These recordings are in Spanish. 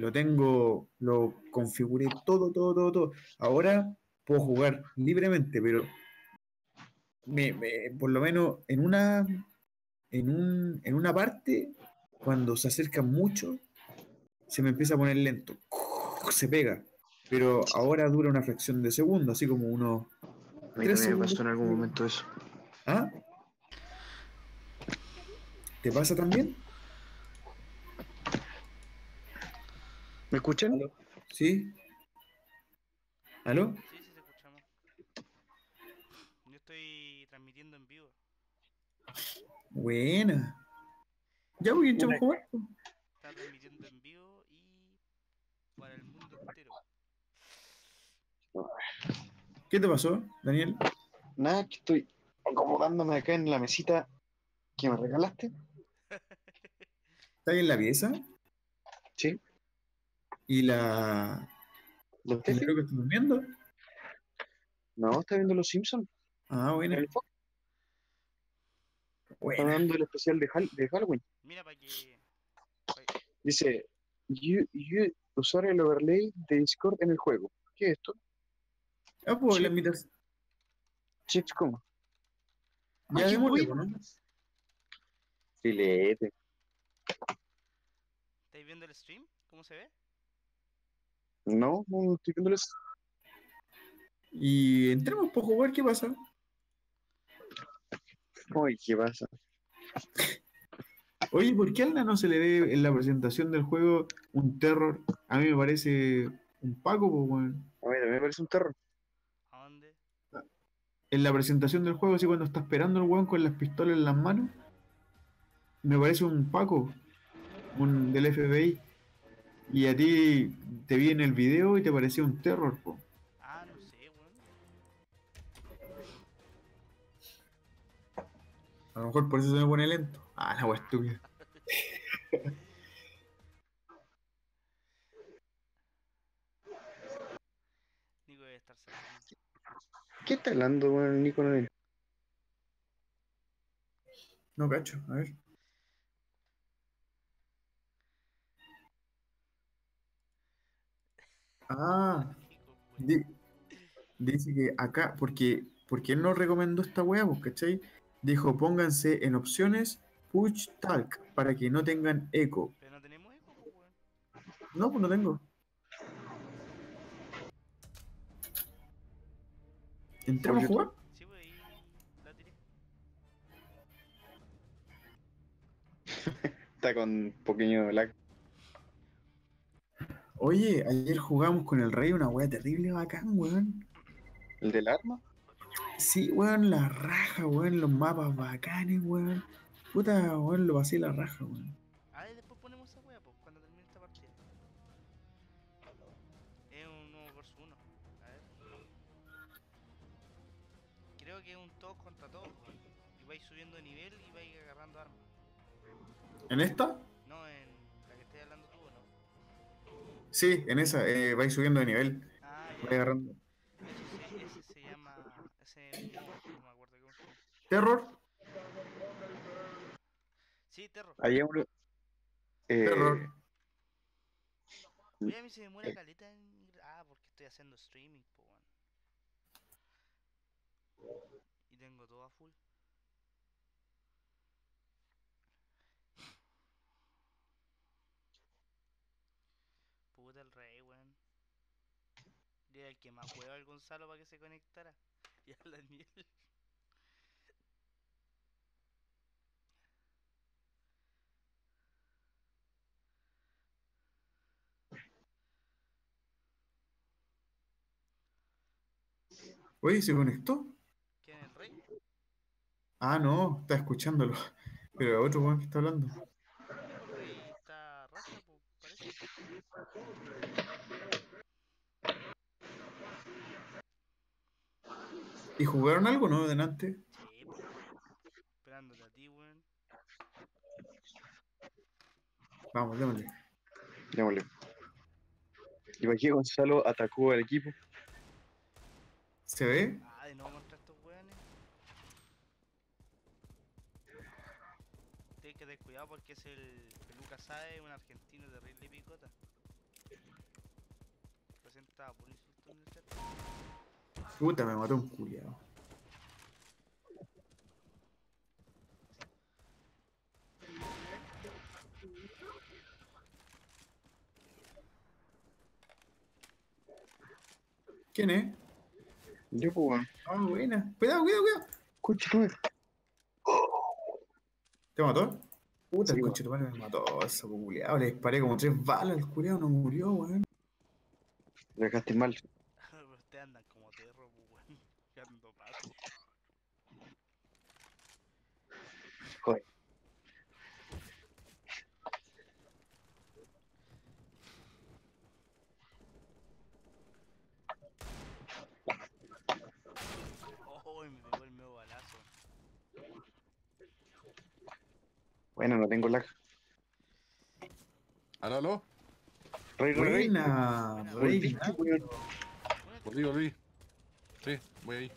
lo tengo, lo configuré todo, todo, todo, todo. Ahora puedo jugar libremente, pero me, me- por lo menos en una, en un, en una parte, cuando se acercan mucho, se me empieza a poner lento. Se pega. Pero ahora dura una fracción de segundo, así como unos. A mí Tres también me pasó en algún momento eso. ¿Ah? ¿Te pasa también? ¿Me escuchan? ¿Sí? ¿Aló? Sí, sí, te escuchamos. Yo estoy transmitiendo en vivo. Buena. Ya voy a echar a jugar. Está transmitiendo en vivo y para el mundo entero. ¿Qué te pasó, Daniel? Nada, que estoy acomodándome acá en la mesita que me regalaste. ¿Estás en la pieza? Sí. ¿Y la. ¿Lo ¿Y estás creo que estás durmiendo? No, está viendo Los Simpsons. Ah, el Fox. Está dando el especial de, de Halloween. Mira para que. Dice, you, you- usar el overlay de Discord en el juego. ¿Qué es esto? Ah, pues la invitación. Chicos, ¿cómo? Ya bueno. ¿no? Filete. ¿Estáis viendo el stream? ¿Cómo se ve? No, no estoy viéndoles. Y entremos por jugar, ¿qué pasa? Uy, ¿qué pasa? Oye, ¿por qué a Alna no se le ve en la presentación del juego un terror? A mí me parece un Paco, pues, weón. A mí también me parece un terror. ¿A dónde? En la presentación del juego, así cuando está esperando el weón con las pistolas en las manos, me parece un Paco, un del FBI. Y a ti te vi en el video y te parecía un terror, po. Ah, no sé, weón. A lo mejor por eso se me pone lento. Ah, la wea estúpida. Nico debe estar saliendo. ¿Qué está hablando, weón, Nico? No cacho, a ver. Ah, di- dice que acá, porque, porque él nos recomendó esta wea, pues, ¿cachai? Dijo, pónganse en opciones push talk para que no tengan eco. Pero no tenemos eco, pues, weón. No, pues no tengo. ¿Entremos a jugar? Sí, pues ahí la tiré. Está con un pequeño lag. Oye, ayer jugamos con el rey una wea terrible bacán, weón. ¿El del arma? Sí, weón, la raja, weón, los mapas bacanes, weón. Puta, weón, lo pasé la raja, weón. Ah, y después ponemos esa wea, pues, cuando termine esta partida. Es un 1 versus 1. A ver. Creo que es un todos contra todos, weón. Y vais subiendo de nivel y vais agarrando armas. ¿En esta? Sí, en esa, eh, vais subiendo de nivel. Ah, Vais agarrando. Ese, se- ese se llama. Ese. No me acuerdo cómo. Terror, Sí, Terror. Hay uno. Eh, terror. Oye, a mí se me muere caleta en. Ah, porque estoy haciendo streaming, po, weón. Y tengo todo a full. Puta el rey, weón. Y era el que más juega al Gonzalo para que se conectara. Y al Daniel. Oye, ¿se conectó? ¿Quién es el rey? Ah, no, está escuchándolo. Pero otro weón que está hablando. El rey está raza, po, parece. ¿Y jugaron algo, no? Delante. Sí. Esperándote a ti, weón. Vamos, démosle. Démosle. ¿Y qué Gonzalo atacó al equipo? ¿Se ve? Ah, de nuevo contra estos weones. Tienes que tener cuidado porque es el Peluca Sae, un argentino terrible Puta, me mató un culiao. ¿Quién es? Yo, pues. Ah, buena. Cuidado, cuidado, cuidado. Concha tu madre. ¿Te mató? Puta, Sí, el weón. coche tu madre me mató, ese culiao. Le disparé como tres balas al culiao, no murió, weón. Le dejaste mal. Ustedes andan como pues, weón. Ando pato. Joder. Oh, me pegó el medio balazo. Bueno, no tengo lag. Aló, aló. Rey, rey, rey. Reina. weón. Volví, volví. Sí, voy ahí.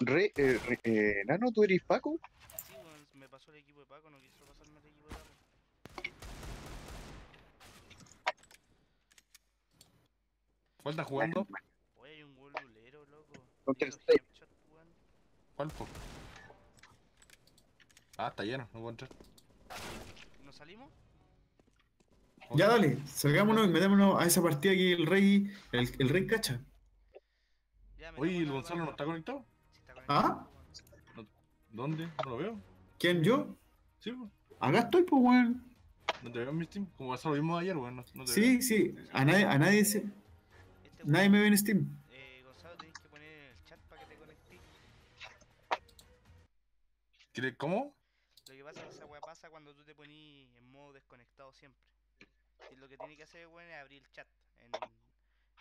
Re, eh, re- eh, Nano, ¿tú eres Paco? Sí, weón, me pasó el equipo de Paco, no quiso pasarme el equipo de Paco. ¿Cuál estás jugando? Oye, hay un gol lulero, loco. ¿Cuál, po? Ah, está lleno, no puedo entrar. ¿Nos salimos? Ya dale, salgámonos y metámonos a esa partida que el rey, el, el rey cacha. Ya, Oye, ¿el Gonzalo no está conectado? Sí, está conectado, ¿Ah? ¿Dónde? No lo veo. ¿Quién, yo? Sí, po. Acá estoy, pues, weón. No te veo en mi Steam. Como pasó lo mismo ayer, weón. No, no te Sí, sí, a nadie, a nadie, se, Este nadie me ve en Steam. eh, Gonzalo, tenés que poner el chat para que te conectes. veo. ¿Quieres- ¿Cómo? Que pasa es que esa weá pasa cuando tú te ponís en modo desconectado siempre. Y lo que tiene que hacer, weón, es abrir el chat en,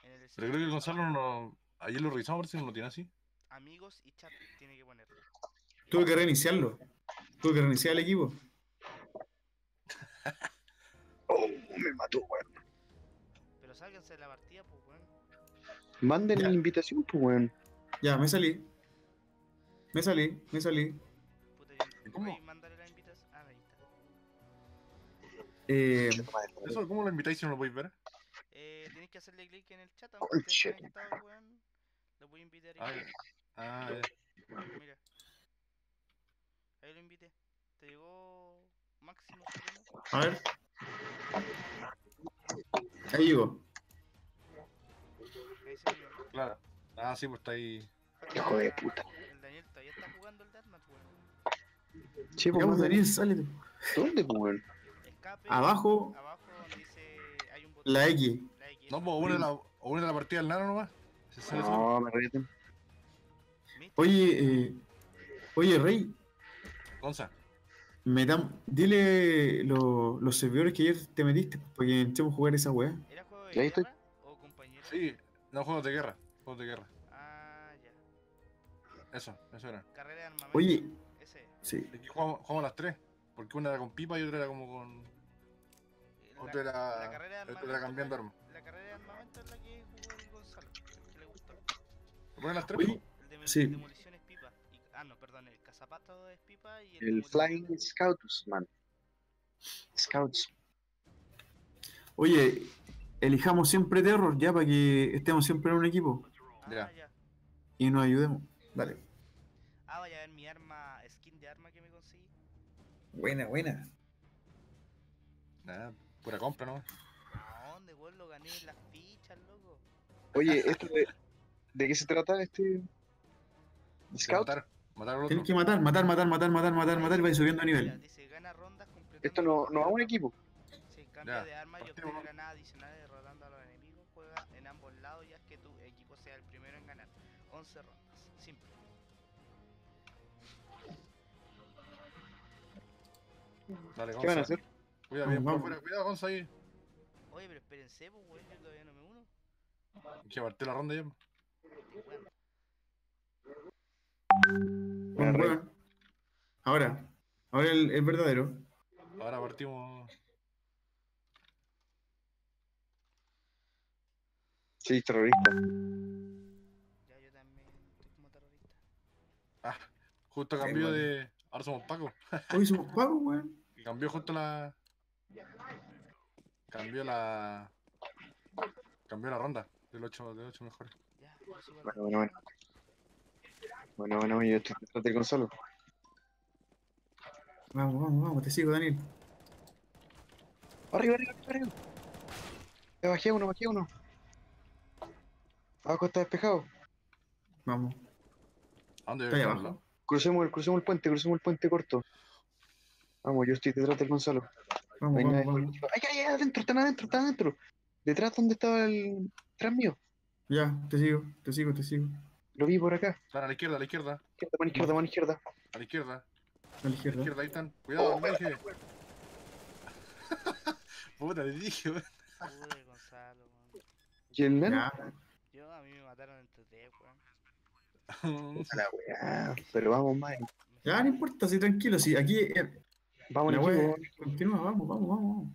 en el Pero creo que el Gonzalo no. Ayer lo revisamos a ver si no lo tiene así. Amigos y chat tiene que poner. Tuve que reiniciarlo. Tuve que reiniciar el equipo. Oh, me mató, weón. Pero sálganse de la partida, pues, weón. Manden Ya. la invitación, pues, weón. Ya, me salí. Me salí, me salí. Puta, ¿Y ¿y cómo? ¿Puedes mandarle Eh, ¿Eso cómo lo invitáis si no lo podéis ver? Eh, tenéis que hacerle clic en el chat, aunque conectado, weón. Lo voy a invitar Ah, ahí. ya. Ah, ya. Mira. Ahí lo invité. ¿Te llegó Máximo a ver. Ahí llegó. Ahí se unió. Claro. Ah, sí, pues está ahí. Hijo de puta. El Daniel todavía está jugando el Deathmatch, weón. Sí, pues, Daniel, sale. ¿Dónde, pues, weón? Escape. Abajo, Abajo donde dice. Hay un botón. la X. La X. No, pues une la, une la partida del nano nomás. Se. No, me reten. Oye, eh, oye, Rey, Gonza. metam- dile lo- los servidores que ayer te metiste para que entremos a jugar esa weá. ¿Era juego de Ya ahí estoy. guerra o compañero? Sí, no, juegos de guerra. Juegos de guerra. Ah, ya. Eso, eso era. Carrera de armamento. Oye, Ese. sí. Aquí jugamos, jugamos las tres. Porque una era con pipa y otra era como con. La, la era. carrera de Otra armamento. era es cambiando la- armas. La carrera de armamento es la que jugó el Gonzalo. el Que le gustó. ¿Te ponen las tres? El de Sí. demolición es pipa. Y- ah, no, perdón. El cazapato es pipa y el. El Flying Scouts, man. Scouts. Oye, elijamos siempre terror ya para que estemos siempre en un equipo Ah, Ya. ya. y nos ayudemos. Dale. Ah, vaya a ver mi arma, skin de arma que me conseguí. Buena, buena. Nada, pura compra, ¿no? ¿A dónde, weón? Lo gané en las fichas, loco. Oye, ¿esto de, ¿de qué se trata este De Scout? Matar, matar al otro. Tienes que matar, matar, matar, matar, matar, matar, matar y vais subiendo a Mira, nivel. dice gana rondas completando. Esto no, no es un equipo. Sí, cambia Ya, de arma y obtiene granadas adicionales derrotando a los enemigos. Juega en ambos lados ya que tu equipo sea el primero en ganar. 11 rondas. Simple. Dale, ¿Qué van a hacer? Cuidado, bien por Vamos. afuera. Cuidado, Gonza ahí. Oye, pero espérense, pues, weón. Yo todavía no me uno. Que partir la ronda ya. Weón. Bueno, bueno. Ahora, ahora el, el verdadero. Ahora partimos. Sí, terrorista. Ya yo también estoy como terrorista. Ah, justo cambió de. Ahora somos Paco. Hoy somos pagos, weón. Cambió justo la. Cambió la. Cambió la ronda del 8, del 8 mejores. Ya, Bueno, bueno, bueno. Bueno, bueno, bueno, yo estoy detrás del Gonzalo. Vamos, vamos, vamos, te sigo, Daniel. Arriba, arriba, arriba, arriba. Ya bajé uno, bajé uno. Abajo está despejado. Vamos. ¿A dónde Está abajo. Crucemos el, crucemos el puente, crucemos el puente corto. Vamos, yo estoy detrás del Gonzalo. Vamos. Ay, ay, ay, adentro, están adentro, están adentro. Detrás donde estaba el. Detrás mío. Ya, te sigo, te sigo, te sigo. Lo vi por acá. Están a la izquierda, a la izquierda. Izquierda, mano izquierda, mano izquierda. A la izquierda. A la A la izquierda. izquierda, ahí están. Cuidado, le dije. Puta, le dije, weón. Uy, Gonzalo, weón. Yo a mí me mataron entre tres, weón. A la weá. Pero vamos, man. ya, no importa, sí, tranquilo, sí, aquí eh, Vamos, equipo, continúa, vamos, vamos, vamos.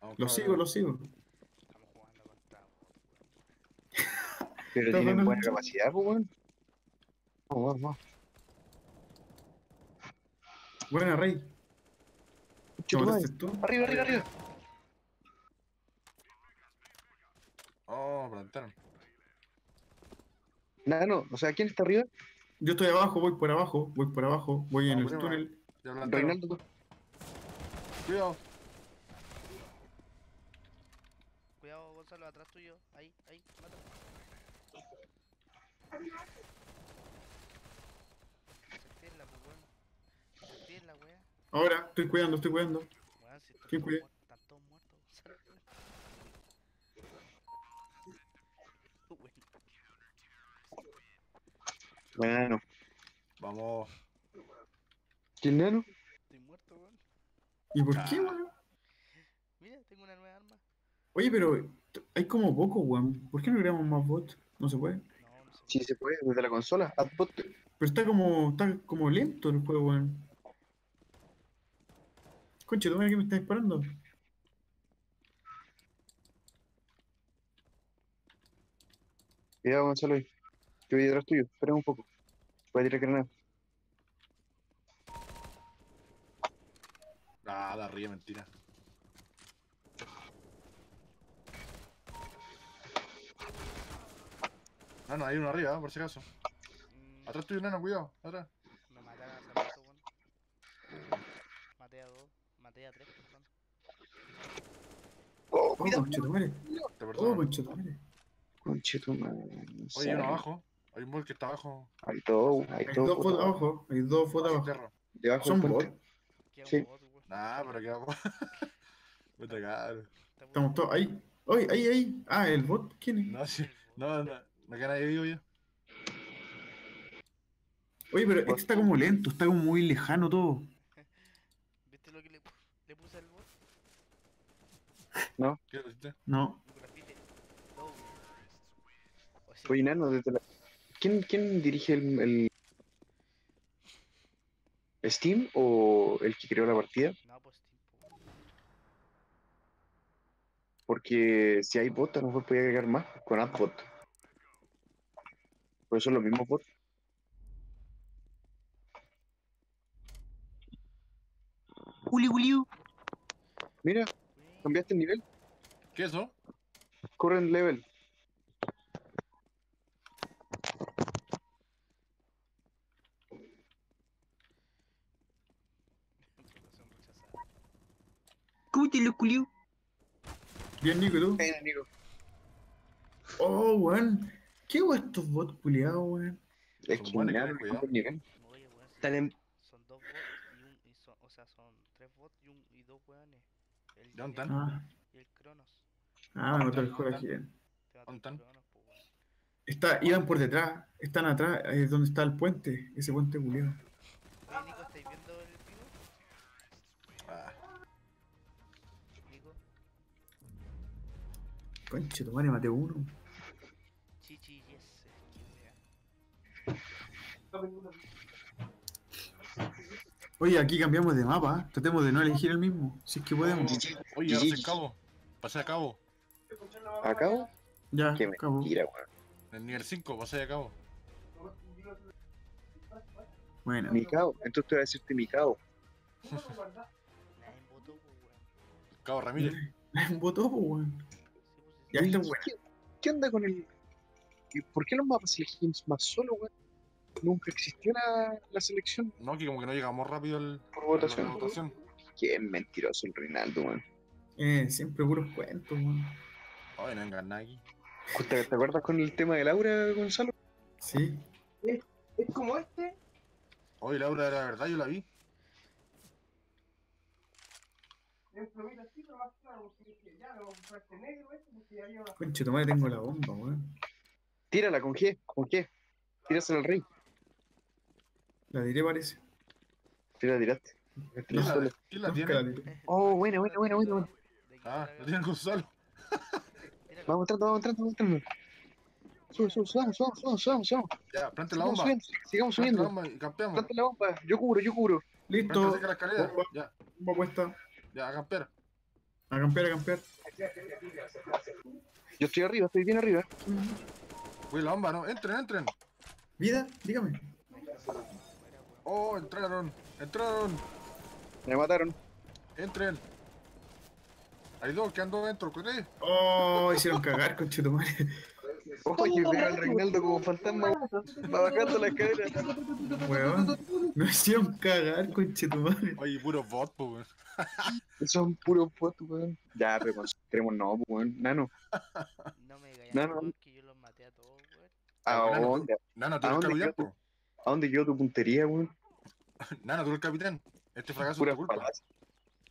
vamos. Lo sigo, lo sigo. Estamos jugando contra. Pero tienen bueno. buena capacidad, pues, weón. Vamos, vamos, vamos. Buena, Rey. ¿Qué tú? Arriba, arriba, arriba. Oh, plantaron. Nano, o sea, ¿quién está arriba? Yo estoy abajo, voy por abajo, voy por abajo, voy en Ah, el túnel. Reinaldo. Cuidado. Cuidado, Gonzalo, atrás tuyo. Ahí, ahí, mátalo. Se la pues, weón. Se la wea. Ahora, estoy cuidando, estoy cuidando. Weón, si están ¿Quién todos cuida? muertos, están todos muertos, Gonzalo. Bueno. Vamos. ¿Quién nano? Estoy muerto, weón. ¿Y por Ah. qué, weón? Mira, tengo una nueva arma. Oye, pero hay como poco, weón. ¿Por qué no creamos más bots? No se puede. Sí, se puede, desde la consola. Adbot. Pero está como, está como lento el juego, weón. Conche, ¿tú que me está disparando? Cuidado, Gonzalo. Yo voy detrás tuyo. Espera un poco. Voy a tirar granada. Ah, da ríe, mentira. No, no, hay uno arriba, por si acaso. Mm, Atrás tuyo, nano, cuidado. Atrás. Me mataron hace rato, weón. Maté a dos, maté a tres, perdón. Oh, Oh, cuidado. Te Oh, perdono. conche, tu madre. Conche tu madre. Oye, hay uno abajo. Hay un bol que está abajo. Hay dos, hay Hay dos. dos abajo, hay dos bots abajo. Debajo Son. ¿Qué Sí. bot? Nah, pero qué. Puta caro. Está Estamos todos ahí. Oye, ahí, ahí. Ah, el bot, ¿quién es? No, sí. No, no, no queda nadie vivo ya. Oye, pero este está como lento, está como muy lejano todo. ¿Viste lo que le, pu- le puse al bot? ¿Qué lo hiciste? No. Un grafite. No, weón. O sea, Oye, nano, desde la... ¿Quién, quién dirige el, el... ¿Steam o el que creó la partida? No, pues weón. Porque si hay bot, a lo mejor podía agregar más con AdBot. Por eso son los mismos bots. Mira, Weón, cambiaste el nivel. ¿Qué es eso? Current level. votación rechazada. ¿Cómo te lo culió? Bien, Nico, ¿y tú? Pena, amigo. Oh, weón. ¿Qué weón estos bots culiados, weón? Es Son que weón, son dos bots y un. Y son, o sea, son tres bots y, un, y dos weones. El ¿Dónde están? Ah, y el Cronos. ah, me mató el juego aquí. El ¿Dónde están? Está, iban por detrás, están atrás, ahí es donde está el puente, ese puente culiado. Conche, tu madre, maté uno. chichi, yes, es que wea. Oye, aquí cambiamos de mapa, ¿eh? tratemos de no elegir el mismo, si es que podemos. Oye, ahora soy cabo. Pasé a cabo. ¿Acabo? Ya, Qué acabó. mentira, weón. En el nivel 5, pasé a cabo. Bueno, Mi cao. Entonces te voy a decirte mi cao. Nadie votó, po, weón. Cabo Ramírez. La embotó, weón. Ya está buena. ¿qué, qué onda con el. y ¿Por qué los mapas elegían más solo, weón? Nunca existió la, la selección No, que como que no llegamos rápido al, por a la votación. Qué mentiroso el Reinaldo, weón. Eh, siempre puros cuentos, weón. Ay, no vengan aquí. ¿Te, te acuerdas con el tema de Laura, Gonzalo? Sí. Es como este. Oye, Laura, era verdad, yo la vi. En plomita así, pero más claro, porque dije, ya, me voy a comprar este negro este, porque ya lleva Conche, tu madre, tengo la bomba, weón. Tírala, ¿con qué? ¿Con qué? Tírasela al rey. La diré, parece. Tira, tiraste. ¿Quién la, quién la tiene? la. Oh, buena, buena, buena, buena. buena. de aquí Ah, la tiene acá. Gonzalo. Vamos entrando, vamos entrando, vamos entrando. Sube, sube, subamos, subamos, subamos, subamos, subamos. Ya, plante la bomba. subiendo, sigamos Plante la subiendo. bomba y campeamos. Planta la bomba. Yo cubro, yo cubro. Plante Listo. de la escalera. Bomba. Ya, Bomba puesta. Ya, a campear. A campear, a campear. Yo estoy arriba, estoy bien arriba. Voy a la bomba, ¿no? Entren, entren. Vida, dígame. Oh, entraron. Entraron. Me mataron. Entren. Hay dos que ando dentro, ¿crees? Oh, hicieron cagar, tu madre. Oye, veo al Reinaldo como fantasma. Va bajando la escalera. Weón. Me hicieron cagar, conche tu madre. Oye, puro bot, pues, weón. Son puros potos, weón. Ya, pero queremos no, weón. Nano. No me digas No, no. weón, que yo los maté a todos, weón. ¿A Nano. dónde? Nano, tú ¿A eres capitán, po. ¿A dónde quedó tu puntería, weón? Nano, tú eres el capitán. Este fracaso es Pura tu culpa.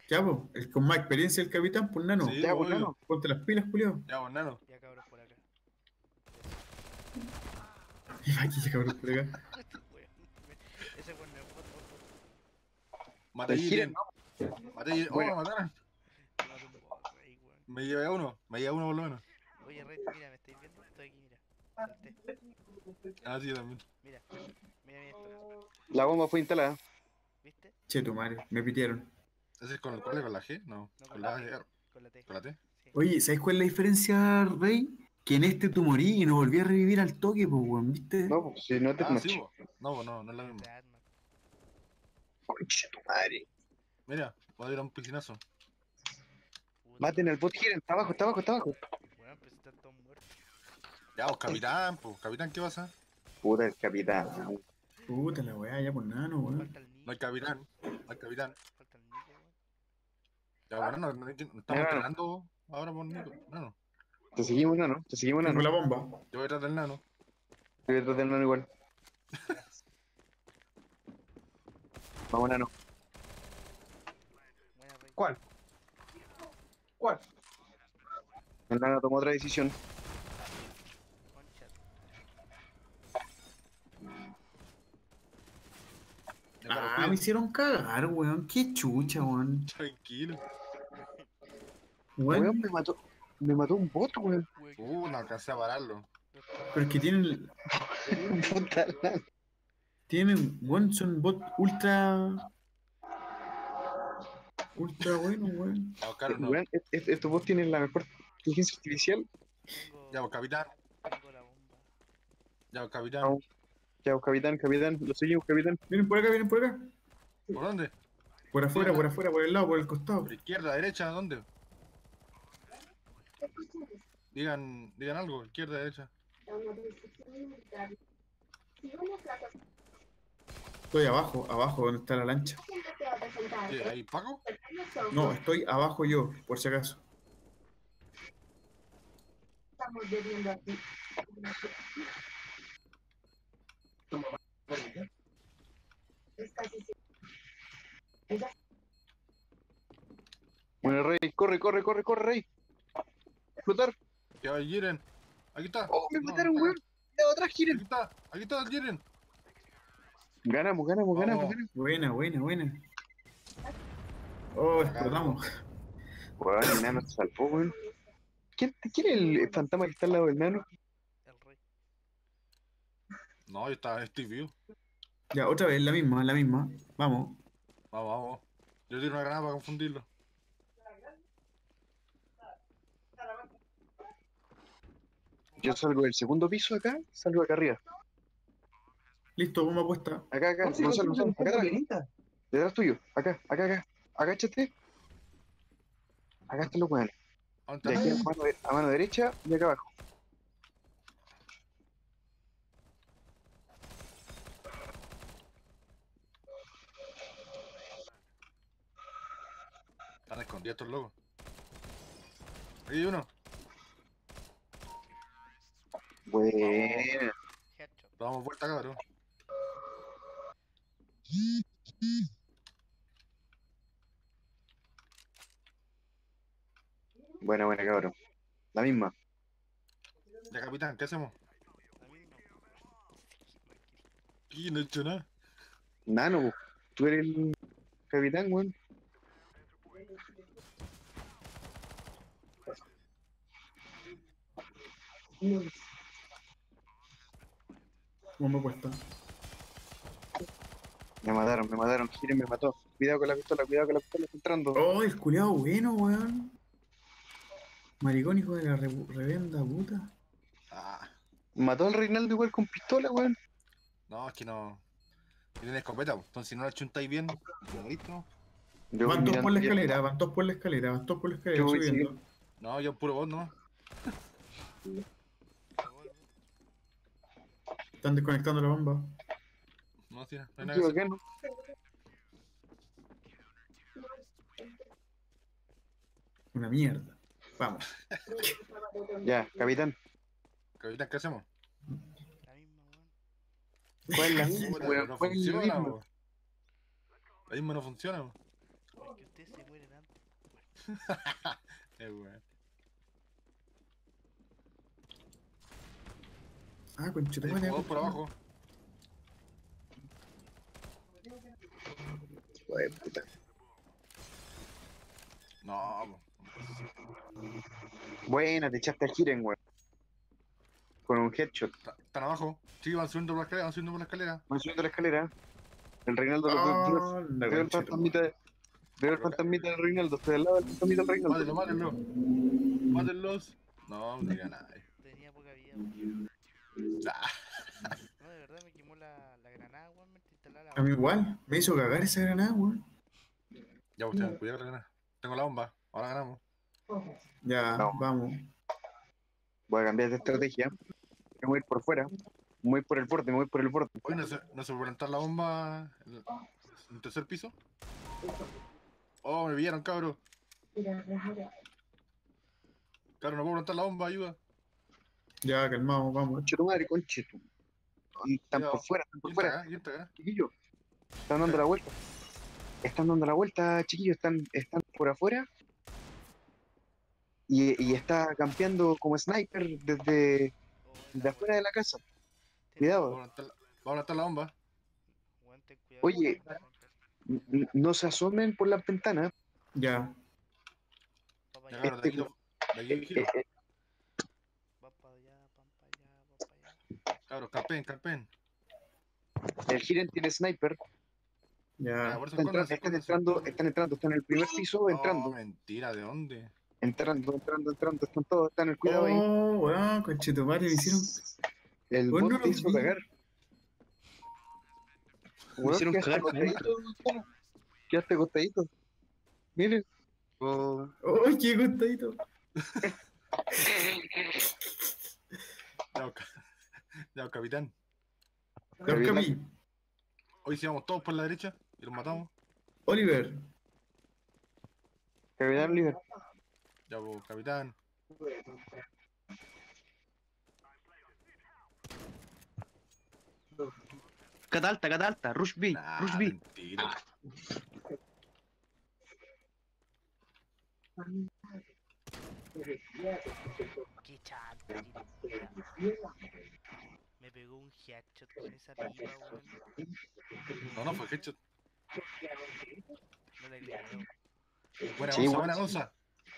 Ya, po, el con más experiencia el capitán, pues nano. Sí, Ya, pues, nano. Ponte las pilas, Julio. Ya, pues, Nano. Ya cabros por acá. Ya cabrón. Weón, Ese weón no es bot, bot, bot. Maté a Jiren. Jiren, Maté a Jiren. Oh, me mataron. Me llevé a uno. Me llevé a uno por lo menos. Oye, Red, mira, me estáis viendo. Estoy aquí, mira. Salté. Ah, sí, yo también. Mira, mira, mira esto. La bomba fue instalada. ¿Viste? Che, tu madre, me pitieron. ¿Ese es con el cuál? ¿Con la G? No. No, Con la A. Con la T. ¿Con la T? Sí. Oye, ¿sabes cuál es la diferencia, Rey? Que en este tú morí y no volví a revivir al toque, pues, weón, ¿viste? No, pues si no es Ah, sí, po. No, po, no, no es la misma. Arma. Conche tu madre. Mira, voy a ir a un piscinazo. Maten al bot Jiren. Está abajo, está abajo, está abajo. Weón, pues están todos muertos. Ya, pues, capitán, pues. Capitán, ¿qué pasa? Puta, el capitán. Puta la weá, ya por nano, weón. No hay capitán. No hay capitán. Falta el niño, weón. Ya, bueno, no, no, no estamos entrenando ahora por Nico. No, no. Te seguimos, nano. Te seguimos, Tengo nano. la bomba. Yo voy detrás del nano. Estoy detrás del nano igual. Vamos, nano. ¿Cuál? ¿Cuál? El nano tomó otra decisión. Ah, me hicieron cagar, weón. Qué chucha, weón. Tranquilo. Weón, Weón, me mató. Me mató un bot, weón. Uh, no alcancé a pararlo. pero es que tienen, tienen, weón, son bot ultra. Ultra bueno, weón. No. Est- estos bots tienen la mejor inteligencia artificial. Tengo, Ya, pues, capitán. Ya, pues, capitán. Ya, pues, capitán, capitán. Lo seguimos, capitán. Vienen por acá, vienen por acá. ¿Por dónde? Por afuera, por afuera, por el lado, por el costado. ¿Por izquierda, derecha? ¿Dónde? Digan, digan algo, izquierda, derecha. Estoy abajo, abajo, donde está la lancha. ¿Qué, ¿Ahí Paco? No, estoy abajo yo, por si acaso. Estamos bebiendo aquí. Es casi si- Bueno, Rey, corre, corre, corre, corre, Rey. Explotar. ¿Qué va, Jiren? Aquí está. Oh, me No, mataron, está weón. Ya, atrás, giren. Aquí está, aquí está el Jiren. Ganamos, ganamos, ganamos, ganamos. Buena, buena, buena. Oh, explotamos. Weón, el nano se salvó, weón. ¿Quién, ¿Quién es el fantasma que está al lado del nano? El rey. No, estaba, estoy vivo. Ya, otra vez, la misma, la misma. Vamos. Vamos, vamos. Yo tiro una granada para confundirlo. Yo salgo del segundo piso acá, salgo acá arriba. Listo, bomba puesta. Acá, acá, ¿Cómo se Gonzalo, Gonzalo, acá atrás, detrás tuyo, acá, acá, acá. Agáchate. Acá están los weones. ¿Dónde De está? aquí a mano, a mano derecha y acá abajo. Están escondidos estos locos. Ahí hay uno. Buena. Headshot. Damos vuelta, cabrón. Buena, buena, cabrón. La misma. Ya, capitán, ¿qué hacemos? Y no he hecho nada. Nano, po. tú eres el capitán, weón. Bomba puesta. Me mataron, me mataron. Giren me mató. Cuidado con la pistola, cuidado con la pistola, está entrando. Oh, el culiado bueno, weón. Maricón, hijo de la re- revenda puta. Ah, Mató al Reinaldo igual con pistola, weón. no, es que no. Tienen escopeta, pues. entonces si no la chuntáis bien, ¿no listo? Yo Van todos por la escalera, van todos por la escalera, van todos por la escalera Yo voy subiendo. No, yo puro vos nomás. Están desconectando la bomba. No, sí, no hay nada que bacano. Una mierda. Vamos. Ya, capitán. Capitán, ¿qué hacemos? La misma, weón. ¿Cuál es la misma, weón? no ¿Cuál es funciona, po. La misma no funciona, po. Porque ustedes se mueren antes. Eh, weón. Ah, conchito, Hay madre. jugador por abajo. Joder, puta. No. Buena, te echaste al Giren, weón. Con un headshot. Está- Están abajo. Sí, van subiendo por la escalera, van subiendo por la escalera. Van subiendo la escalera. El Reinaldo lo veo- Ah, veo el conchito, fantasmita. Veo el fantasmita del Reinaldo. Estoy al lado del fantasmita del Reinaldo. Mátenlo, mátenlo. Mátenlos. No, no diga nada. Tenía poca vida, weón. No, de verdad me quemó la, la granada, weón. Me instalaba la A mí igual. Me hizo cagar esa granada, weón. Ya, usted, cuidado con la granada. Tengo la bomba. Ahora ganamos. Ya, No. vamos. Voy a cambiar de estrategia. Me voy a ir por fuera. Me voy por el borde, me voy por el borde. Oye, ¿no se, no se puede plantar la bomba en el, en el tercer piso? Oh, me vieron, cabro. Cabro, no puedo plantar la bomba, ayuda. Ya, calmado, vamos. Conche tu madre, conche tu. Están Cuidado. por fuera, están por ¿Quién está fuera. chiquillos. Están dando la vuelta. Están dando la vuelta, chiquillos. Están, están por afuera. Y, y está campeando como sniper desde, desde afuera de la casa. Cuidado. Vamos a plantar la, bomba. Oye. No se asomen por las ventanas. Ya. Pa' Ya, cabro, de aquí, Este- lo- de aquí vigilo. Eh, eh, va pa' allá, van pa' allá, va Cabros, carpen, carpen. el Giren tiene sniper. Ya, eso Están, entra- escóndanse, están entrando, están entrando, están en el primer piso Oh, entrando. mentira, ¿de dónde? Entrando, entrando, entrando. Están todos, están el cuidado ahí. Oh, weón, conchito, madre, me hicieron. El bot no te lo hizo cagar. Weón, hicieron cagar, acostadito. Quedaste acostadito. Miren. Oh, Oh, qué costadito. Ya, ca- ya, capitán. Capitán. Capi. Hoy sí vamos todos por la derecha y los matamos. Oliver. Capitán Oliver. Ya, pues, capitán. Cata alta, cata alta, Rush B, Nah, Rush B. mentira. Qué. Me pegó un headshot con esa pipa, weón. No, no, fue headshot. No le creo. Buena, Sí, Gonza, buena, Gonza.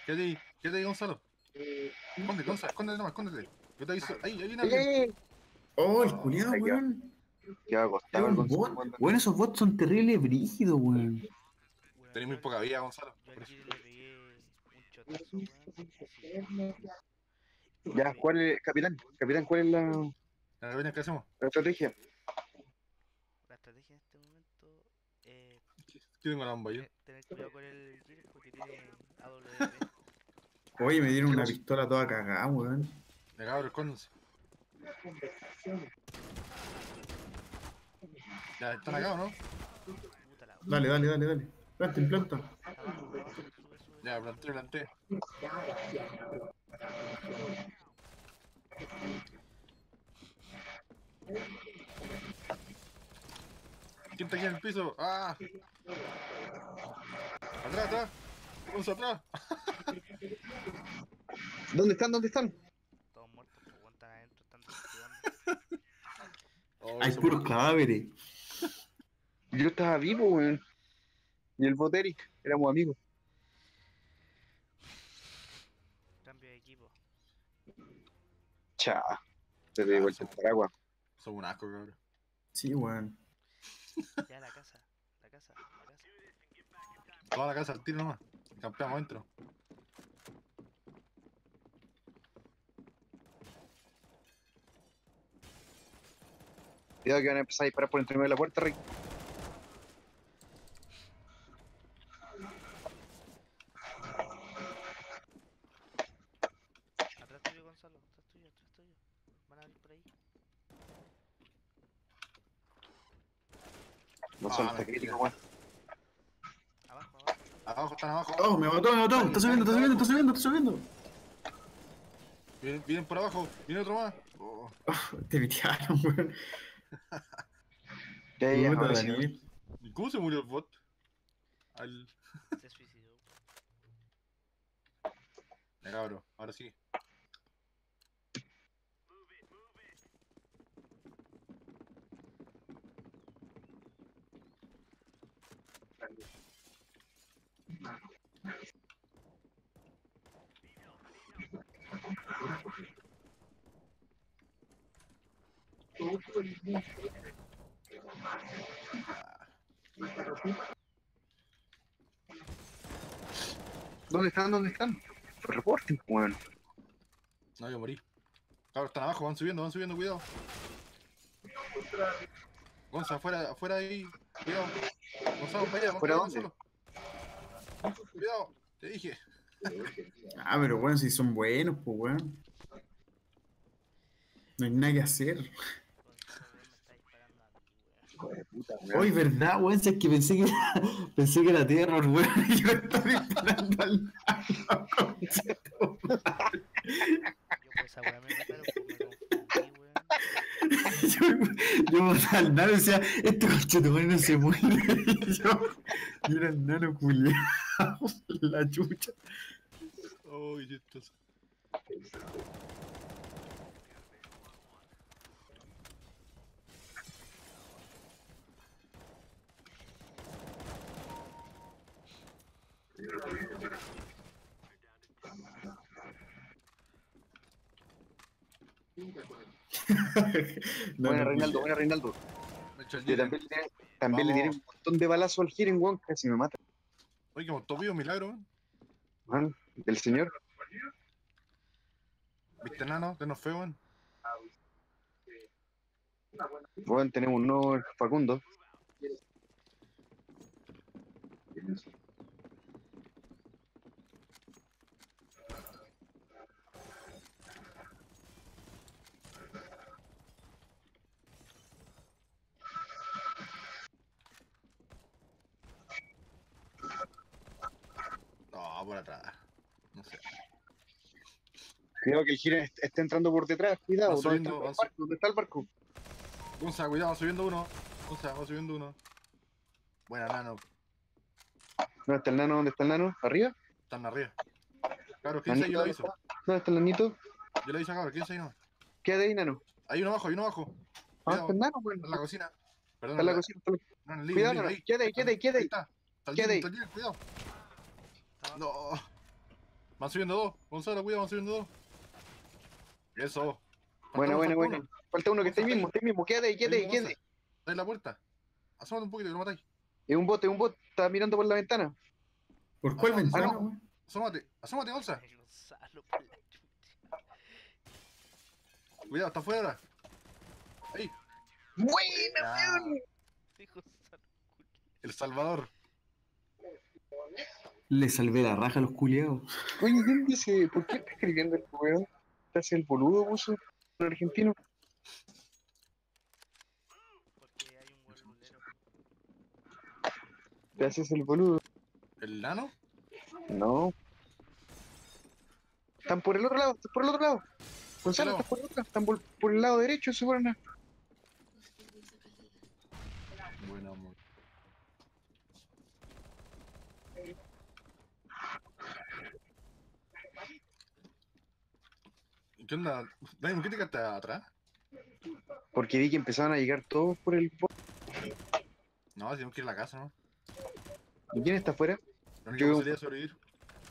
Quédate ahí, quédate ahí, Gonzalo. Escóndete, Gonza, escóndete nomás, escóndete. Yo te aviso. Ahí, ahí viene ¡Ey, alguien. Oh, el culiado, weón. Qué cuando- Bueno, esos bots son terribles brígidos, weón. Weón, Tenés muy poca vida, Gonzalo. Yo. Kiri le pegué un chotazo, weón. Ya, ¿cuál es, capitán? Capitán, ¿cuál es la, Ya, capitán, ¿qué hacemos? la estrategia? La estrategia en este momento es Yo tengo la bomba yo. tener cuidado con el Kiri porque tiene AWP. Oye, me dieron una pistola toda cagada, weón. De cabros, escóndense. Ya, ¿están acá o no? La. Dale, dale, dale, dale. Planta, sube. Ya, planté, planté. ¿Quién está aquí en el piso? ¡Ah! ¡Atrás, atrás! ¡Vamos atrás! ¿Dónde están? ¿Dónde están? Todos muertos, pues están adentro, están desactivando. Oh, Hay puros cadáveres. Yo estaba vivo, weón. Y el bot Eric, éramos amigos. Cambio de equipo. Cha. Se te dio vuelta el paraguas. Son un asco, cabrón. Sí, weón. Ya la casa, la casa, la casa. Toda la casa al tiro nomás. Campeamos adentro. Cuidado que van a empezar a disparar por entre medio de la puerta, Rick. Atrás tuyo, Gonzalo, atrás tuyo, atrás tuyo. Van a abrir por ahí. No Ah, son está mentira. crítico, weón. Abajo, abajo. Abajo, están abajo. Oh, me mató, me mató. Está subiendo, está subiendo, está subiendo, está subiendo. Vienen, vienen por abajo. Viene otro más. Oh, Te pitearon, weón. Ya, ya, Puta, ahora sí. Daniel. ¿Y cómo se murió el bot? Al... Se suicidó. Ya, cabrón. Ahora sí. ¿Dónde están? ¿Dónde están? Reporten, weón. No, yo morí. Cabros, están abajo, van subiendo, van subiendo, cuidado. Gonza, afuera, afuera ahí. Cuidado. Gonzalo, para allá, ¿Afuera Gonzalo, dónde? Cuidado, te dije. Ah, pero weón, si son buenos, pues weón. No hay nada que hacer. Gonzalo, weón, me está disparando a mí, weón. Hijo de puta, weón. Hoy, verdad, weón, si es que pensé que era, pensé que era terror, weón. y Yo estaba disparando al lado. Yo me mataron, pues me yo, yo mataba al nano y decía, este conchetumare no se muere. Y yo, yo era el nano culiao. La chucha. Uy, chistoso. No, Buena, no, Reinaldo, buena, Reinaldo. Yo también, le tiré- también le Vamos. un montón de balazos al Jiren, weón. Casi me mata. Oye, que montó vivo, milagro. Weón, del señor. ¿Viste, nano? De nos feo, man. Weón, tenemos un nuevo Facundo. No, por atrás. No sé. Cuidado que el Jiren est- está entrando por detrás. Cuidado. Va ¿Dónde está, subiendo, su- barco? ¿Dónde está el barco? Gonza, cuidado, va subiendo uno. Gonza, va subiendo uno. Buena, nano. ¿Dónde está el nano? ¿Dónde está el nano? ¿Arriba? Están arriba. ¿quién ahí? Yo ¿Nanito, lo ¿Dónde aviso. está? ¿Dónde está el nanito? Yo a cabros, ¿quién ahí no? Quédate ahí, nano. Hay uno abajo, hay uno abajo. Ah, está el nano. Está en la cocina. Perdón, Está en la la- cocina. está No, en el Cuidado, nano. ahí. Quédate ahí, quédate ahí, Ahí está. Está el está cuidado. No. Van subiendo dos. Gonzalo, cuidado, van subiendo dos. Eso. Buena, uno, buena, falta buena. uno. Falta uno que está ahí mismo, está ahí mismo. Quédate ahí, quédate quédate ahí. Está en la puerta. Asómate un poquito que lo matáis. Es un bot, es un bot. Está mirando por la ventana. ¿Por cuál ventana, ah? Asómate, asómate, Gonza. Ay, Gonzalo, por la chucha. Cuidado, está afuera. Ahí. ¡Buena, weón! El Salvador. Le salvé la raja a los culiados. Oye, ¿quién dice? ¿Por qué está escribiendo el weón? ¿Te hace el boludo, puso? El argentino. Porque hay un buen. ¿Te haces el boludo? ¿El nano? No. Están por el otro lado, están por el otro lado. Gonzalo, están por el otro lado, están por, por el lado derecho, se fueron a... Bueno, amor. ¿Y ¿Qué onda? Dani, ¿por qué te quedaste atrás? Porque vi que empezaban a llegar todos por el... No, tenemos que ir a la casa, ¿no? ¿Y quién está afuera? La única Yo- posibilidad de sobrevivir.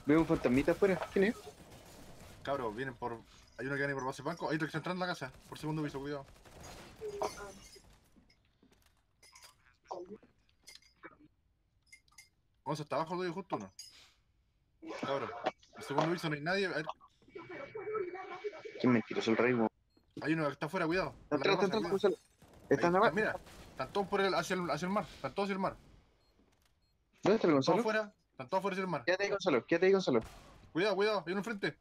Veo un fantasmita afuera. ¿Quién es? Cabros, vienen por. Hay uno que viene por base banco. Hay otro que está entrando en la casa. Por segundo piso, cuidado. Vamos hasta abajo, doy justo uno. Cabros, el segundo piso no hay nadie. Qué mentiroso el rey, weón. hay uno que está afuera, cuidado. Están Por la atrás, están. Están abajo. Mira, están todos por el, hacia, el, hacia el mar. Están todos hacia el mar. ¿Dónde está el Todos Gonzalo? afuera. Están todos afuera hacia el mar. Quédate ahí, Gonzalo. Quédate ahí, Gonzalo. Cuidado, cuidado, hay uno enfrente.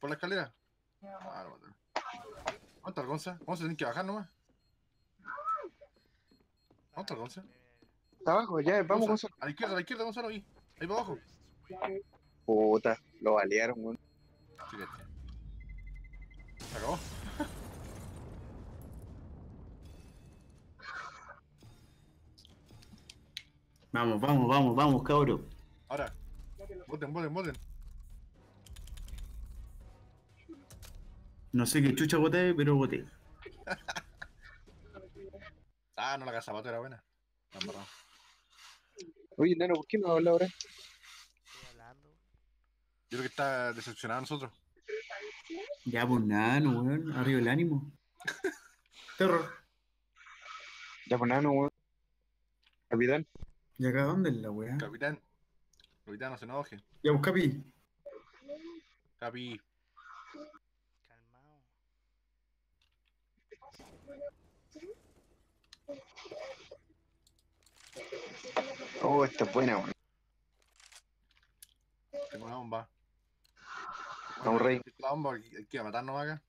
Por la escalera. Ah, no, no. ¿Dónde está el Gonza? Vamos a tener que bajar nomás. ¿Dónde está el Gonza? Está abajo, ya, vamos, Gonza, Gonzalo. A la izquierda, a la izquierda, Gonzalo, ahí. Ahí para abajo. Puta, lo balearon, weón. Fíjate. Se acabó. Vamos, vamos, vamos, vamos, cabro. Ahora. Voten, voten, voten. No sé qué chucha boté, pero boté. Ah, no, la casa era buena. Oye, nano, ¿por qué no habla ahora? Yo creo que está decepcionado de nosotros. Ya, pues nada, no, weón. Arriba el ánimo. Terror. Ya, pues nano, weón. Capitán. ¿Y acá dónde es la weá? Capitán. Capitán, no se enoje. Ya, pues capi. Capi. Calmado. Oh, esta es buena, weón. Tengo una bomba. Rey. Bomba, hay hay que ir a matarnos acá.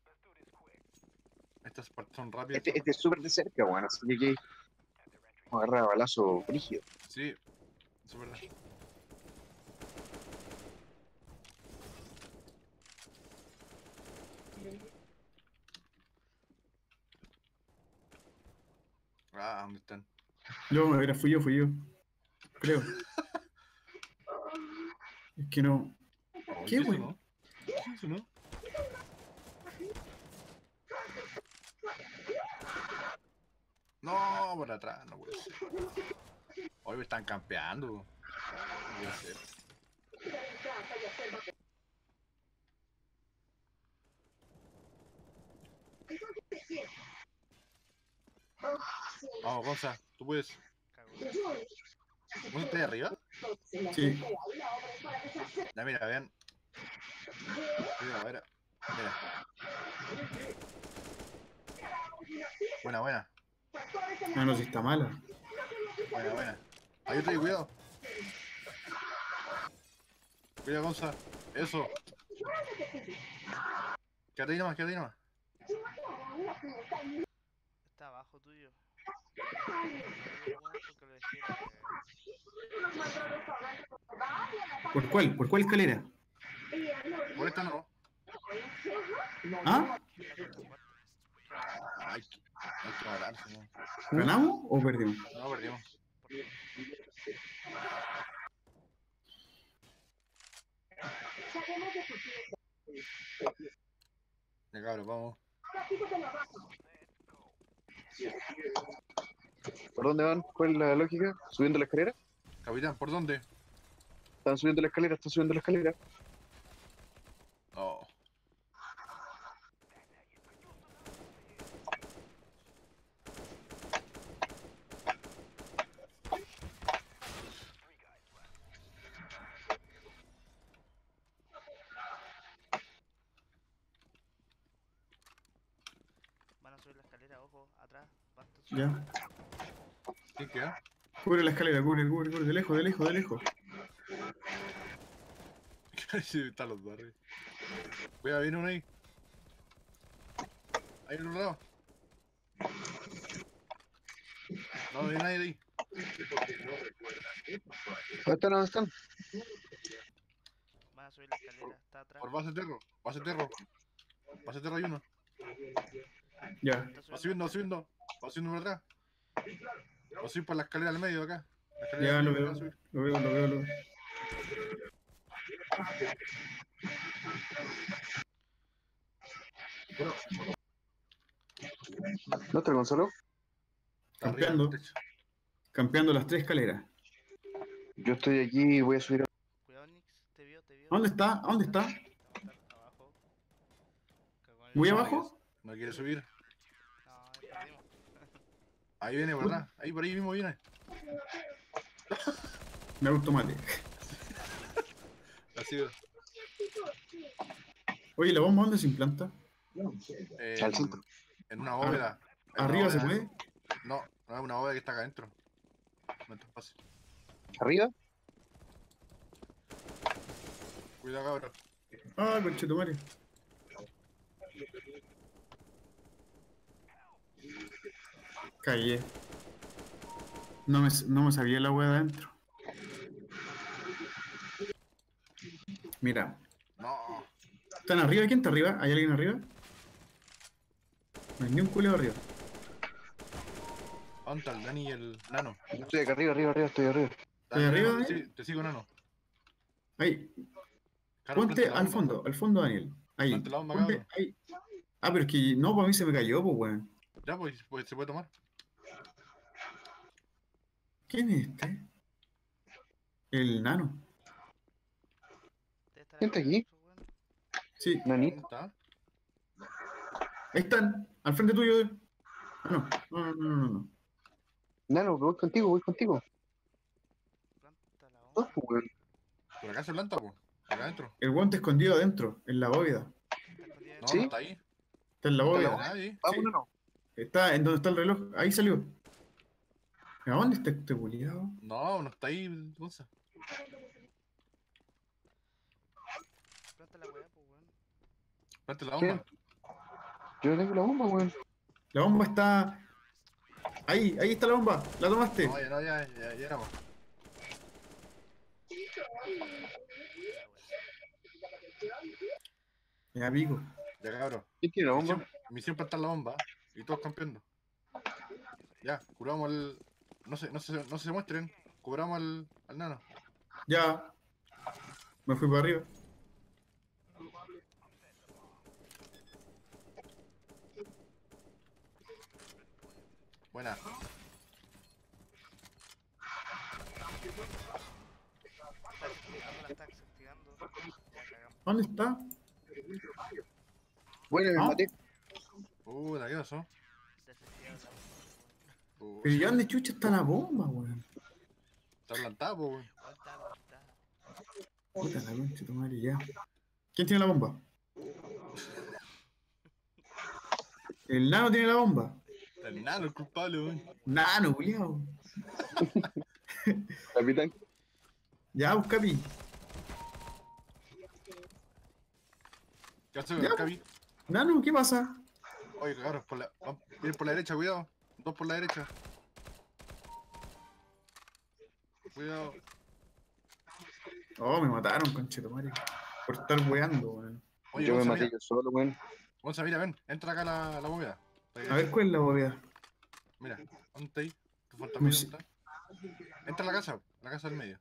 Estas partes son rápidas. Este, este es súper de cerca, weón. Así que aquí. Vamos a agarrar a balazo brígido. Sí, es verdad. Ah, ¿dónde están? No, era, fui yo, fui yo. Creo. Es que no. Oh, ¿Qué, güey? no? ¿Qué es eso, no? No, por atrás, no puede ser. Hoy me están campeando. No puede ser. Vamos, Gonza, tú puedes. Cagó. ¿Gonza está ahí arriba? Sí. Ya, mira, vean. Mira, mira. Mira. Buena, buena. Ah, no, si está mala. Buena, buena. Hay otro ahí, cuidado. Cuidado, Gonza. Eso. Quédate ahí nomás, quédate ahí nomás. Está abajo tuyo. ¿Por cuál? ¿Por cuál escalera? Por esta no. ¿Ah? Ay, que- hay que. ¿Ganamos o perdimos? No, perdimos. Ya, cabrón, vamos. ¿Por dónde van? ¿Cuál es la lógica? ¿Subiendo la escalera? Capitán, ¿por dónde? Están subiendo la escalera, están subiendo la escalera. Oh. Van a subir la escalera, ojo, atrás. Basta Ya. ¿Quién queda? Cubre la escalera, cubre, cubre, cubre. De lejos, de lejos, de lejos. Están los arriba. Cuidado, viene uno ahí. Ahí en un lado. No, no viene nadie ahí. ¿Dónde están? ¿Dónde están? Van a subir la escalera. Está atrás. Por base terro, base terro. Base terro hay uno. Ya. Va subiendo subiendo, va subiendo, va subiendo por atrás. Va a subir por la escalera al medio de acá. Ya lo veo. Lo veo, lo veo, lo veo. ¿No está Gonzalo? Campeando. Campeando las tres escaleras. Yo estoy aquí y voy a subir. a- Cuidado, Nix. Te vio, te vio. ¿A ¿Dónde está? ¿A ¿Dónde está? Abajo. ¿Muy No, abajo? No quiere subir. No, perdimos. Ahí viene atrás. Ahí por ahí mismo viene. Me hago tomate. Así es. Oye, ¿la bomba dónde se implanta? Al centro. en una bóveda. En una ¿Arriba se puede? No, no es una bóveda que está acá adentro. No te pases. ¿Arriba? Cuidado, cabrón. Ah, conchetumare. Callé. No me, no me sabía la wea de adentro. Mira, No. ¿están arriba? ¿Quién está arriba? ¿Hay alguien arriba? No hay ni un culeo arriba. ¿Dónde está el Dani y el Nano? Yo estoy acá arriba, arriba, arriba, estoy arriba. Dani, arriba, Dani? Sí, te sigo, Nano. Ahí, Claro, ponte al fondo, al fondo, Daniel. Ahí. Bomba, ponte ahí. Ah, pero es que no, para mí se me cayó, pues, weón. Ya, pues, pues, se puede tomar. ¿Quién es este? El nano. ¿Quién está aquí? Sí, ¿Dónde Nanito. está? ahí están, al frente tuyo. Ah, no, no, no, no, no, no. Nano, voy contigo, voy contigo. Planta la pues. Por acá se planta, pues. Acá adentro. El guante escondido adentro, en la bóveda. No, ¿Sí? no está ahí. Está en la bóveda. está. Vamos, Sí. Está en donde está el reloj. Ahí salió. ¿A dónde está este culiado? No, no está ahí, Gonza. Planta la weá, pues, weón. Planta la bomba. Yo tengo la bomba, weón. La bomba está. Ahí, ahí está la bomba. La tomaste. No, ya, no, ya, ya, ya éramos. Ya pico. Ya, cabrón. ¿Quién tiene la bomba? Misión, misión plantar la bomba. Y todos campeando. Ya, curamos al. No se, no se, no se muestren. Curamos al, al nano. Ya. Me fui para arriba. Buena. Ya. ¿Dónde está? Bueno, me ¿Ah? maté. Uh, weón. Uh, Pero ¿y dónde chucha está la bomba, weón? Está plantada, weón. Puta la concha de tu madre, ya. ¿Quién tiene la bomba? El nano tiene la bomba. El nano el culpable, weón. Nano, culiao. Capitán. Ya, busca pi. ¿Qué hace, Ya. Cavi? Nano, ¿qué pasa? Oye, cagaron, por la, vienen por la derecha, cuidado. Dos por la derecha. Cuidado. Oh, me mataron, conchetumare. Por estar weando, weón. Oye, Yo me maté yo solo, weón. Gonza, mira, ven, entra acá a la, la bóveda. A ver cuál es la bóveda. Mira, ¿dónde está ahí? Tu fantasma. Entra a la casa, la casa del medio.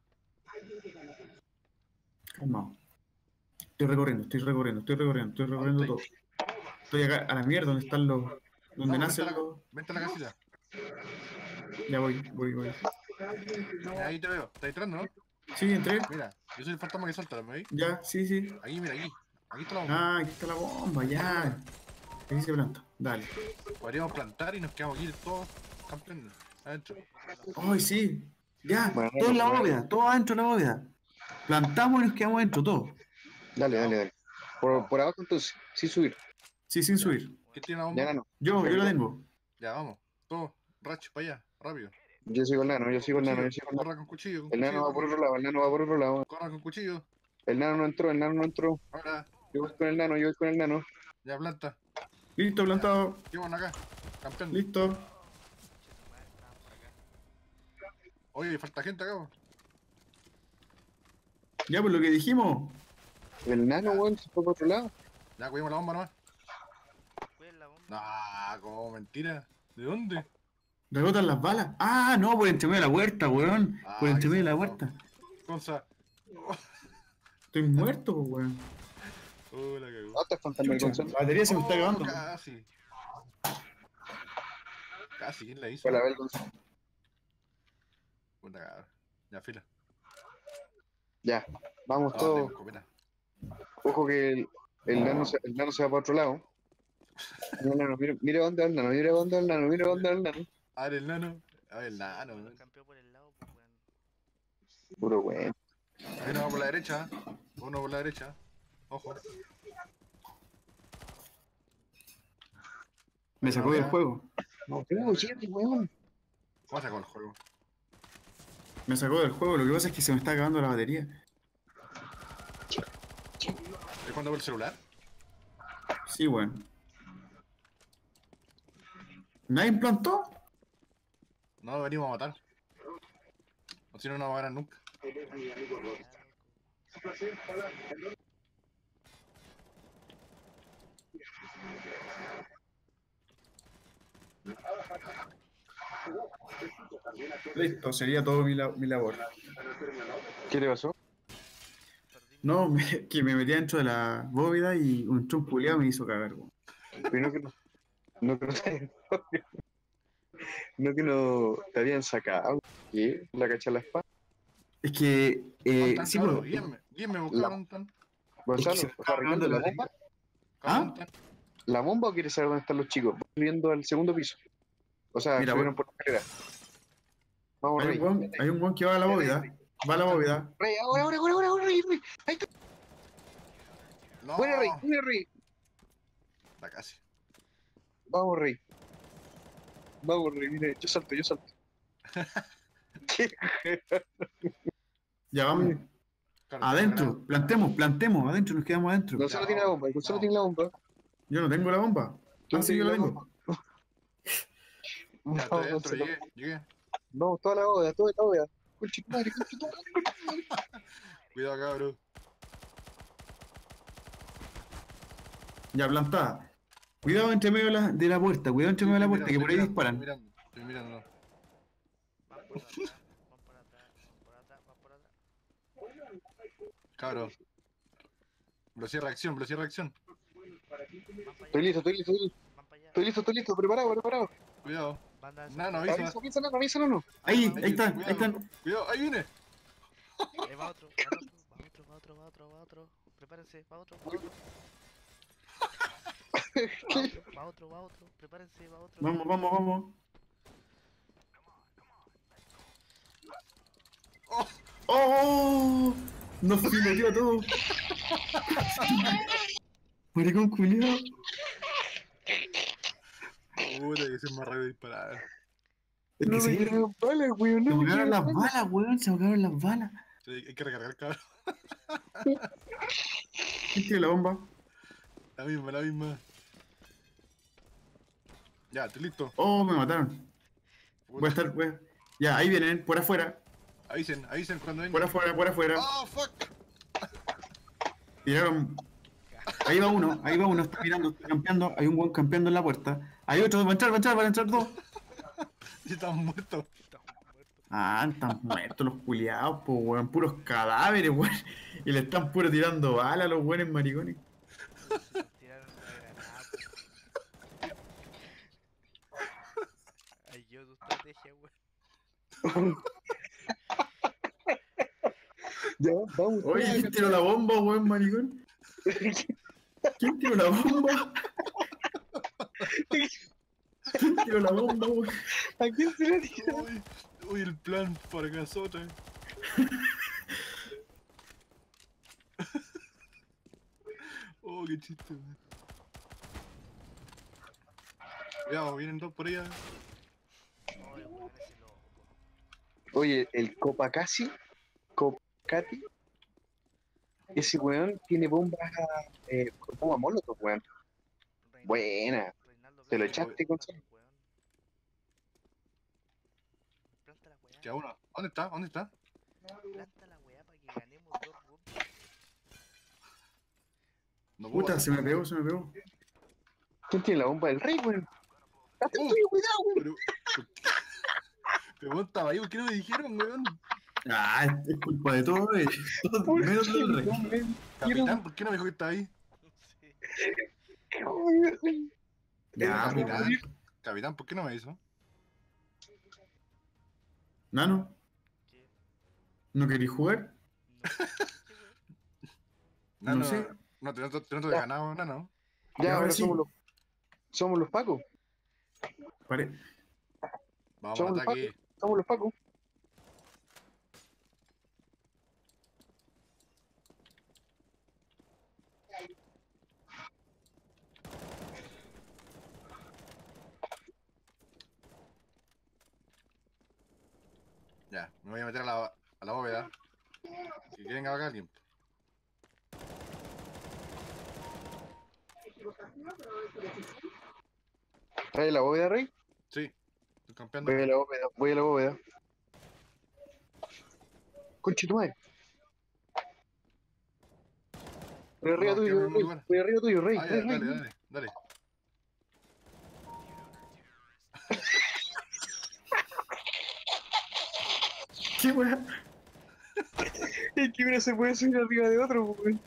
Calmado. Estoy recorriendo, estoy recorriendo, estoy recorriendo, estoy recorriendo todo. Estoy acá a la mierda donde están los. Donde No, nacen vente a la- los. Vente a la casita. Ya voy, voy, voy. Ahí te veo. ¿Estás entrando, no? Sí, entré. Mira, yo soy el fantasma que salta, ¿me veis? Ya, sí, sí. Aquí, mira, aquí. Aquí está la bomba. Ah, aquí está la bomba, ya. Aquí se planta. Dale. Podríamos plantar y nos quedamos aquí todos campeones. Adentro. Ay, sí. Ya, Bueno, todo en la bueno. bóveda, todo adentro de la bóveda. Plantamos y nos quedamos dentro, todo. Dale, dale, dale. Por, por abajo entonces, sin subir. Sí, sin subir. ¿Quién tiene la bomba? Ya. Yo, yo la tengo. Ya, vamos. Todos, Rach, para allá, rápido. Yo sigo el nano, yo sigo el nano, yo sigo el nano. Corra con cuchillo. con El nano cuchillo, va por otro lado, el nano va por otro lado. Corra con cuchillo. El nano no entró, el nano no entró. Ahora, Yo voy con el nano, yo voy con el nano. ya planta. Listo, plantado. ¿Qué bueno acá? Campeón. Listo. Oye, falta gente acá. Ya, pues lo que dijimos. El nano, weón, se fue por otro lado. Ya, cuidemos la bomba nomás. Cuiden la bomba. Nah, como mentira. ¿De dónde? Rebotan las balas. Ah, no, por entre medio de la puerta, weón. Ah, Por entre medio de la puerta. Gonza. Estoy muerto, pues, weón. La cagó. Ah, el la batería se me está Oh, acabando. Casi. Casi, ¿quién la hizo? Fue la el Gonzalo. Puta cabrón. Ya, fila. Ya, vamos Ah, todos. Ojo que el, el, nano se, el nano se va para otro lado. No, no, no, mire, mire dónde va el nano, mire dónde va el nano, mire dónde va el nano. Ah, el nano. Ah, el nano. Nos weón. campeó por el lado, pues, weón. Puro weón. Uno por la derecha. Uno por la derecha. Ojo. Me sacó del juego. No, tengo siete, weón. ¿Cómo sacó el juego? Me sacó del juego. Lo que pasa es que se me está acabando la batería. ¿Es cuando por el celular? Sí, weón. ¿Nadie implantó? No lo venimos a matar. O si no, no va a ganar nunca. Listo, sería todo mi, la- mi labor. ¿Qué le pasó? No, me- que me metía dentro de la bóveda y un chumpo culiao me hizo cagar, weón. Pero no que no. No que no te- No que no te habían sacado. ¿Qué? ¿La cacha la espada? Es que, eh, ¿Dónde sí, están, pero, cabrón? Guíenme, guíenme, busca La- dónde están. Gonzalo, me ¿estás está arreglando la bomba? ¿Ah? ¿La bomba o quieres saber dónde están los chicos? Voy subiendo al segundo piso. O sea, Mira, subieron por la escalera. Vamos, hay Rey. un, hay un weón que va a la bóveda, va a la bóveda, Rey, ahora, ahora, ahora, ahora, ahora, Rey, Rey. Ahí está. No. Buena, Rey, buena, Rey. La casi. Vamos, Rey. Vamos, Rey, mire, yo salto, yo salto. ya vamos, adentro, plantemos, plantemos, adentro, nos quedamos adentro. Gonzalo tiene la bomba, Gonzalo tiene la bomba. Yo no tengo la bomba, Tú ah, sí, yo la tengo. Vamos, adentro, Gonzalo. llegué, llegué. Vamos, toda la bóveda, toda la madre. Cuidado, cabrón. Ya plantada. Cuidado entre medio de la, de la puerta, cuidado entre medio de la puerta, que por ahí Estoy disparan. mirando, Estoy mirando. Van por atrás, van por atrás, van por atrás, van por atrás. Cabrón. Velocidad de reacción, velocidad de reacción. Estoy listo, estoy listo, estoy listo, estoy listo, estoy listo, preparado, preparado. Cuidado. No, no, avisa. Avisa, no, avisa, no, no. Ahí, ahí están, ahí están. Cuidado, ahí viene. Ahí va otro, va otro, va otro, va otro, va otro, va otro. Prepárense, va otro, va otro. Va otro, va otro, va otro. Prepárense, va otro. Vamos, vamos, vamos. ¡Oh! Nos fileteó a todos. Maricón culiao. Puta, que se me arregló disparar. Es No que me se, quedan balas, weón, se no acabaron quedan las balas. weón. Se me acabaron las balas. Sí, hay que recargar, cabrón. ¿Quién tiene la bomba? La misma, la misma. Ya, estoy listo. Oh, me mataron. Voy a estar, a- Ya, ahí vienen, por afuera. Avisen, avisen cuando Por vengan. afuera, por afuera. Oh, fuck. Tiraron. Ahí va uno, ahí va uno, está mirando, está campeando. Hay un buen campeando en la puerta. Hay otro, va a entrar, va a entrar, van a entrar dos. Ya estamos muertos. Ah, están muertos los culiados, pues, weón. Puros cadáveres, weón. Y le están puro tirando balas a los buenos maricones. Tiraron una granada. po. Ay, yo tu estrategia, weón. Ya, vamos. Oye, ¿quién tiró la bomba, weón, maricón? ¿Quién tiró la bomba? ¿Quién tiró la bomba, weón? ¿A quién se le tira? Uy, uy, el plan para casota. oh, qué chiste, weón. Cuidado, vienen dos por allá. Oye, el Copacasi, Copacati, ese weón tiene bombas, eh, bomba molotov, weón. Reinaldo- Buena. Reinaldo, Te lo echaste, weón. Planta la weá. Uno. ¿Dónde está? ¿Dónde está? Planta la weá para que ganemos dos rondas. No Puta, se me pegó, se me pegó. ¿Quién tiene la bomba del rey, weón? ¡Hasta Uh. cuidado, weón! Pero, pero vos estabas ahí, ¿por qué no me dijeron, weón? Ah, es culpa de todo, eh. Todo ¿Por menos qué, del rey. weón? Quiero- Capitán, ¿por qué no me dijo que estaba ahí? Sí. Ya, Capitán. Capitán, ¿por qué no me hizo? Nano, ¿Qué? ¿no queréis jugar? No, No no, sé. no, te noto, te noto de ganado, no, no. Ya, ahora sí. somos los, somos los pacos, Pare- Vamos Somos los somos los pacos. Ya, me voy a meter a la, a la bóveda. Si quieren que haga alguien. ¿Trae la bóveda, rey? Sí, estoy campeando. Voy a la bóveda, voy a la bóveda. Conche tu madre. Voy arriba No, tuyo, rey. Voy arriba tuyo, rey. Ah, ya, rey, rey, dale, rey. dale, dale. ¿Qué weá? Es que uno se puede subir arriba de otro, weón.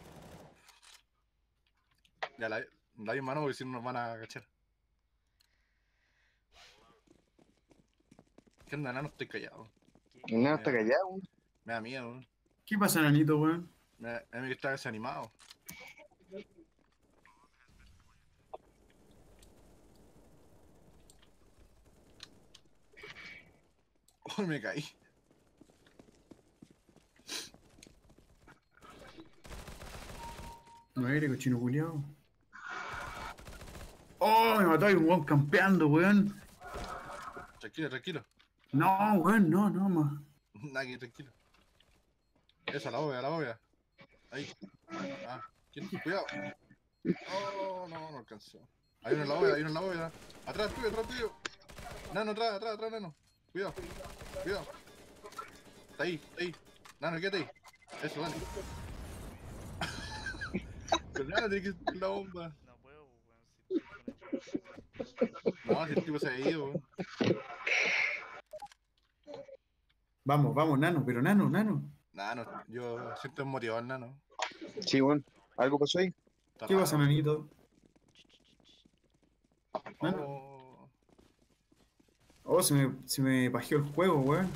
Ya, la, la en mano porque si no nos van a cachar. ¿Qué onda, nano? Estoy callado. Nano está callado, weón. Me da miedo, weón. ¿Qué pasa, nanito, weón? Me da, que está desanimado. Oh, me caí. No eres cochino culiao. Oh, me mató ahí un weón campeando, weón. Tranquilo, tranquilo. No, weón, no, no, más. Naki, tranquilo. Esa, la bóveda, la bóveda. Ahí. Ah, ¿quién? Cuidado. Oh, no, no alcanzó. Hay uno en la bóveda, hay uno en la bóveda. Atrás tuyo, atrás tuyo. Nano, atrás, atrás, atrás, nano. Cuidado, cuidado. Está ahí, está ahí. Nano, quédate ahí. Eso, dale. Pero nano tiene que estar la bomba. No puedo, weón. Si No, si el tipo se ha ido, weón. Vamos, vamos, nano, pero nano, nano. Nano, yo siento motivado al nano. Sí, weón. ¿Algo pasó ahí? ¿Qué pasa, nanito? Nano. Oh, Oh, se me, se me pajeó el juego, weón.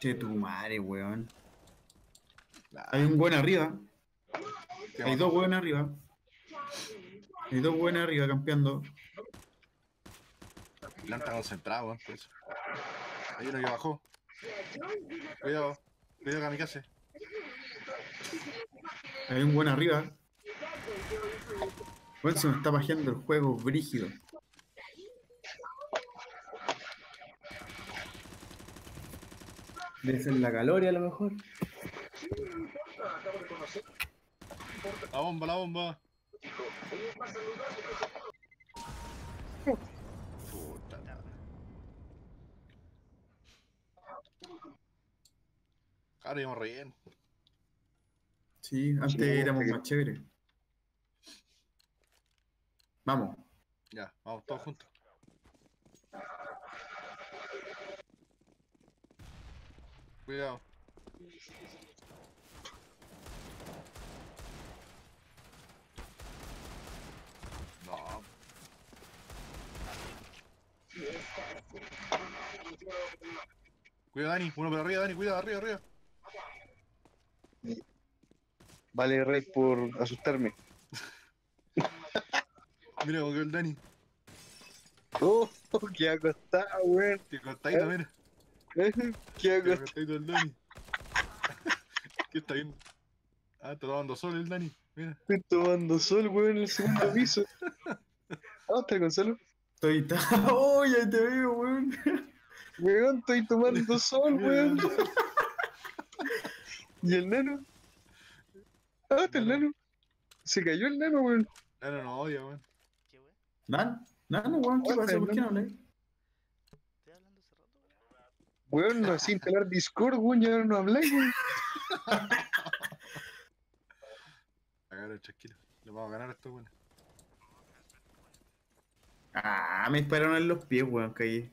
Che, tu madre, weón. Hay un buen arriba. ¿Qué Hay dos buenos arriba. Hay dos buenos arriba campeando. Plan está concentrado, weón, por eso. Hay uno que bajó. Cuidado, cuidado kamikaze. Hay un buen arriba. Weón, se me está pajeando el juego brígido. Debe ser la caloria a lo mejor. La bomba, la bomba. Puta. Ahora íbamos re bien. Sí, antes Sí, éramos sí. más chéveres. Vamos. Ya, vamos todos juntos. Cuidado. No, cuidado Dani, uno por arriba, Dani, cuidado, arriba, arriba. Vale, rey, por asustarme. Mira cómo quedó el Dani. Oh, qué acostado, weón. Que cortadito, mira. Qué Que acostado. cortadito el Dani. ¿Qué está viendo? Ah, está tomando sol el Dani. Mira. Estoy tomando sol, weón, en el segundo piso. ¿Dónde está Gonzalo? Estoy. ¡Oh, ya te veo, weón! Weón, estoy tomando sol, weón. ¿Y el nano? Ah, está el nano. Se cayó el nano, weón. No, no, no, odio, weón. ¿Qué weón? ¿Nan? ¿Nan, weón? ¿Qué pasa? ¿Por qué no habláis? Estoy hablando hace rato, weón. Weón, no hacía instalar Discord, weón, ya no habláis, weón. Agarra, tranquilo. Le vamos a ganar a estos weones. Ah, me dispararon en los pies, weón, caí.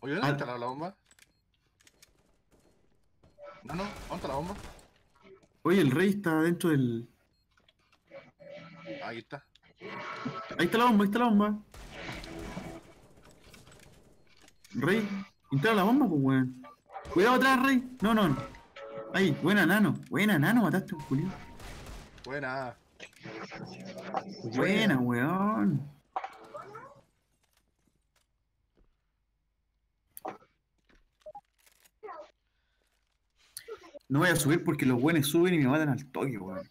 Oye, ¿dónde Ah. está la, la bomba? No, no, ¿dónde está la bomba? Oye, el rey está dentro del. Ah, aquí está. Ahí está la bomba, ahí está la bomba. Rey, instala la bomba, pues, weón. Cuidado atrás, rey. No, no. Ahí, buena nano. Buena nano, mataste a un Julio. Buena. Buena, weón. No voy a subir porque los buenos suben y me matan al toque, weón.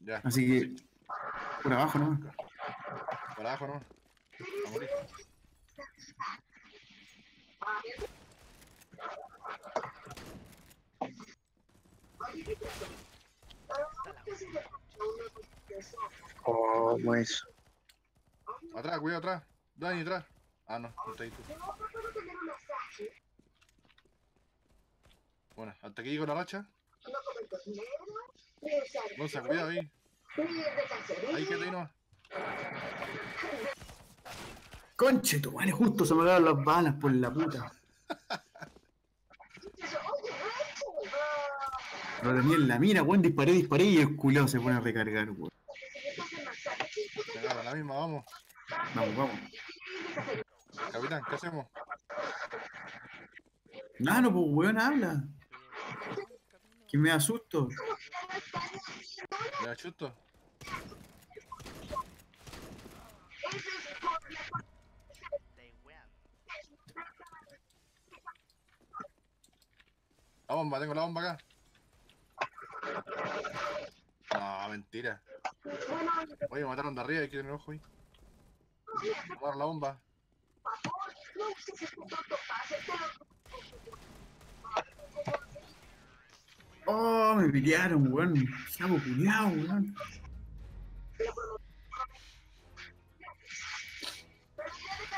Ya. Así que, por abajo, ¿no? Por abajo, ¿no? A morir. ¿Cómo eso? Atrás, cuidado, atrás. Dani, atrás. Ah, no, no está ahí tú. Bueno, hasta que llego la racha. Gonza, cuidado ahí. Ahí quédate ahí nomás. Conche, tu madre, justo se me acabaron las balas por la puta. Lo tenía en la mira, weón, disparé, disparé y el culado se pone a recargar, weón. Se agarra la misma, vamos. Vamos, vamos. Capitán, ¿qué hacemos? Nano, pues weón, habla. Que me asusto. Estáis weando. La bomba, tengo la bomba acá. No, mentira. Oye, me mataron de arriba, hay que tener ojo ahí. Tomar la bomba. Oh, me pillaron, weón. Sapo culiao, weón.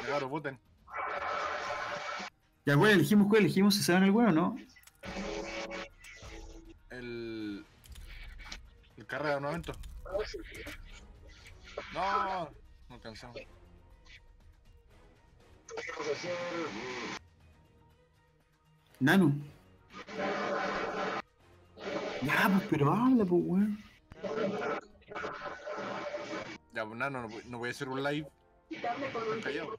Agarro, voten. Ya, ¿cuál elegimos? ¿Cuál elegimos? ¿Se saben el weón o no? El. El carrera de armamento. No, no alcanzamos. Nano. Ya, pues, pero habla, pues, weón. Ya, pues nada, no, no, no voy a hacer un live. Callado.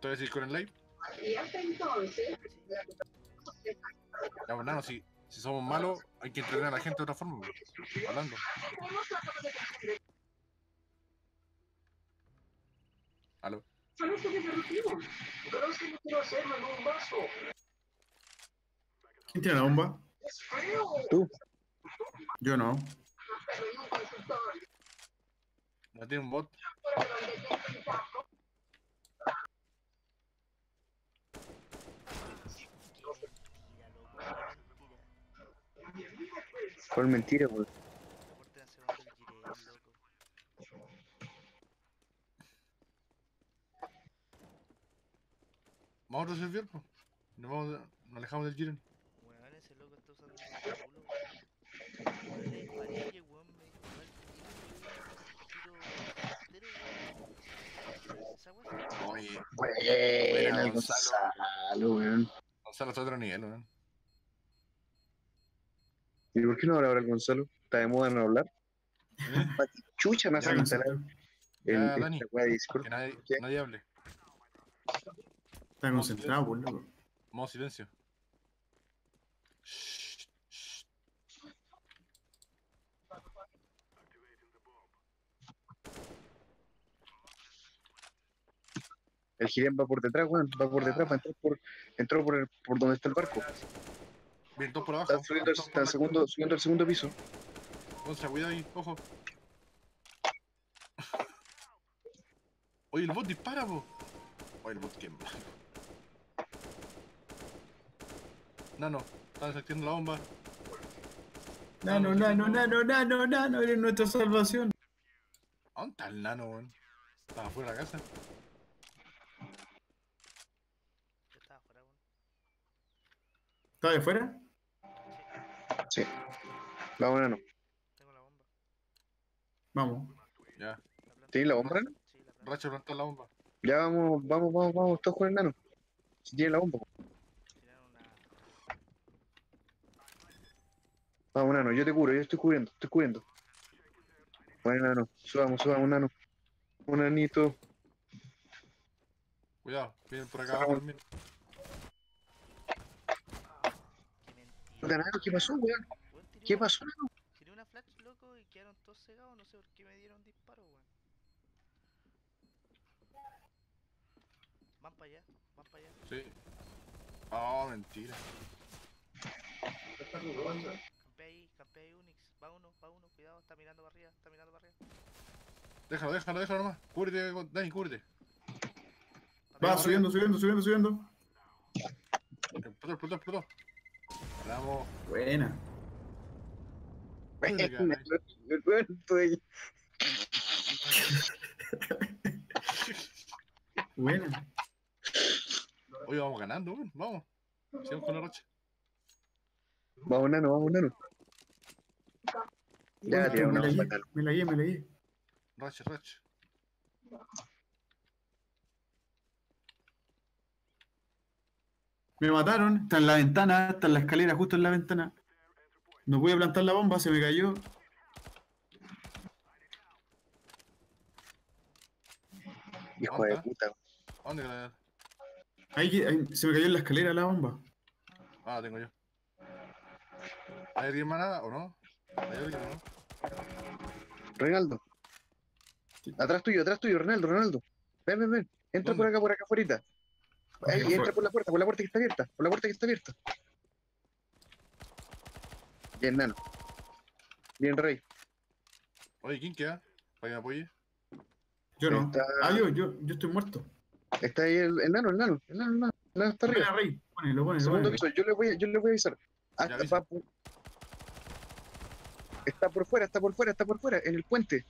¿Te voy a decir con el live? Ya, pues nada, si, si somos malos, hay que entretener a la gente de otra forma. pues, Hablando. Aló. ¿Quién tiene la bomba? Tú. Yo no. ¿No tiene un bot? Loco. Mentira. ¿Cuál mentira, weón? Reporten segundo el Jirel, loco. Vamos a otro servidor, pues. Nos, vamos, nos alejamos del Jiren. Weón, ese loco está usando el culo. Weón, le disparé el weón me disparó al tiro, weón. Weón. Esa se Oye, Buena, Gonzalo. Gonzalo, weón. Gonzalo está a otro nivel, weón. ¿Y por qué no habla ahora el Gonzalo? ¿Está de moda no hablar? ¿Eh? Chucha, Ya, hace concentrado. el, Ya, Dani. Que nadie, nadie hable. Está concentrado, pues, loco. Modo silencio. Shh, shh. El Girén va por detrás, weón. Va por detrás, va a entrar por, entró por, el- por donde está el barco. Dos por abajo. Está subiendo, el- por está la- segundo, subiendo al segundo piso. Gonza, cuidado ahí, ojo. Oye, el bot dispara, po. Oye, el bot quién Nano, está desactivando la bomba. Nano, nano, nano, nano, nano, eres nuestra salvación. ¿A ¿Dónde está el nano, weón? Estaba afuera de la casa. Yo estaba afuera, weón. ¿Está de fuera? Sí. Vamos, nano. Tengo la bomba. Vamos. Ya. ¿Tienes la bomba, nano? Sí, la planta. Racha planta la bomba. Ya vamos, vamos, vamos, vamos, todos con el nano. Si tiene la bomba. Tiraron Vamos, nano, yo te cubro, yo estoy cubriendo, estoy cubriendo. Bueno, nano, subamos, subamos, nano. Un anito. Cuidado, vienen por acá también. Qué ¿qué pasó, weón? ¿Qué pasó, nano? Tiré una flash, loco, y quedaron todos cegados. No sé por qué me dieron disparo, weón. Van para allá, van para allá. Sí. Oh, mentira. Campea ahí, campea ahí Unix. Va uno, va uno, cuidado, está mirando para arriba, está mirando para arriba. Déjalo, déjalo, déjalo nomás. Cúbrete, Dani, cúbrete. Va subiendo, subiendo, subiendo, subiendo. Explotó, explotó, explotó. Vamos. Buena. Estoy- Buena. Oye, vamos ganando. Vamos. Sigamos con la racha. Vamos, nano, vamos, nano. Ya, me la guié, me la guié, me la guié. Racha, racha. Me mataron, está en la ventana, está en la escalera, justo en la ventana. No pude plantar la bomba, se me cayó. Hijo de puta. ¿A dónde queda? Ahí, ahí se me cayó en la escalera la bomba. Ah, la tengo yo. ¿Hay alguien más nada o no? ¿Hay alguien o no? Reinaldo. Atrás tuyo, atrás tuyo, Ronaldo, Ronaldo. Ven, ven, ven. Entra por ¿Dónde? acá, por acá afuera. Ahí, entra por la puerta, por la puerta que está abierta. Por la puerta que está abierta. Bien, nano. Bien, Rey. Oye, ¿quién queda? Para que me apoye. Yo no. Está, Ah, yo, yo, yo estoy muerto. está ahí el, el nano, el nano, el nano, el nano. El nano está arriba. Rey, ponelo, ponelo, Segundo ponelo. piso, yo le voy a, yo le voy a avisar. Ya está, por- fuera, está por fuera, está por fuera, en el puente.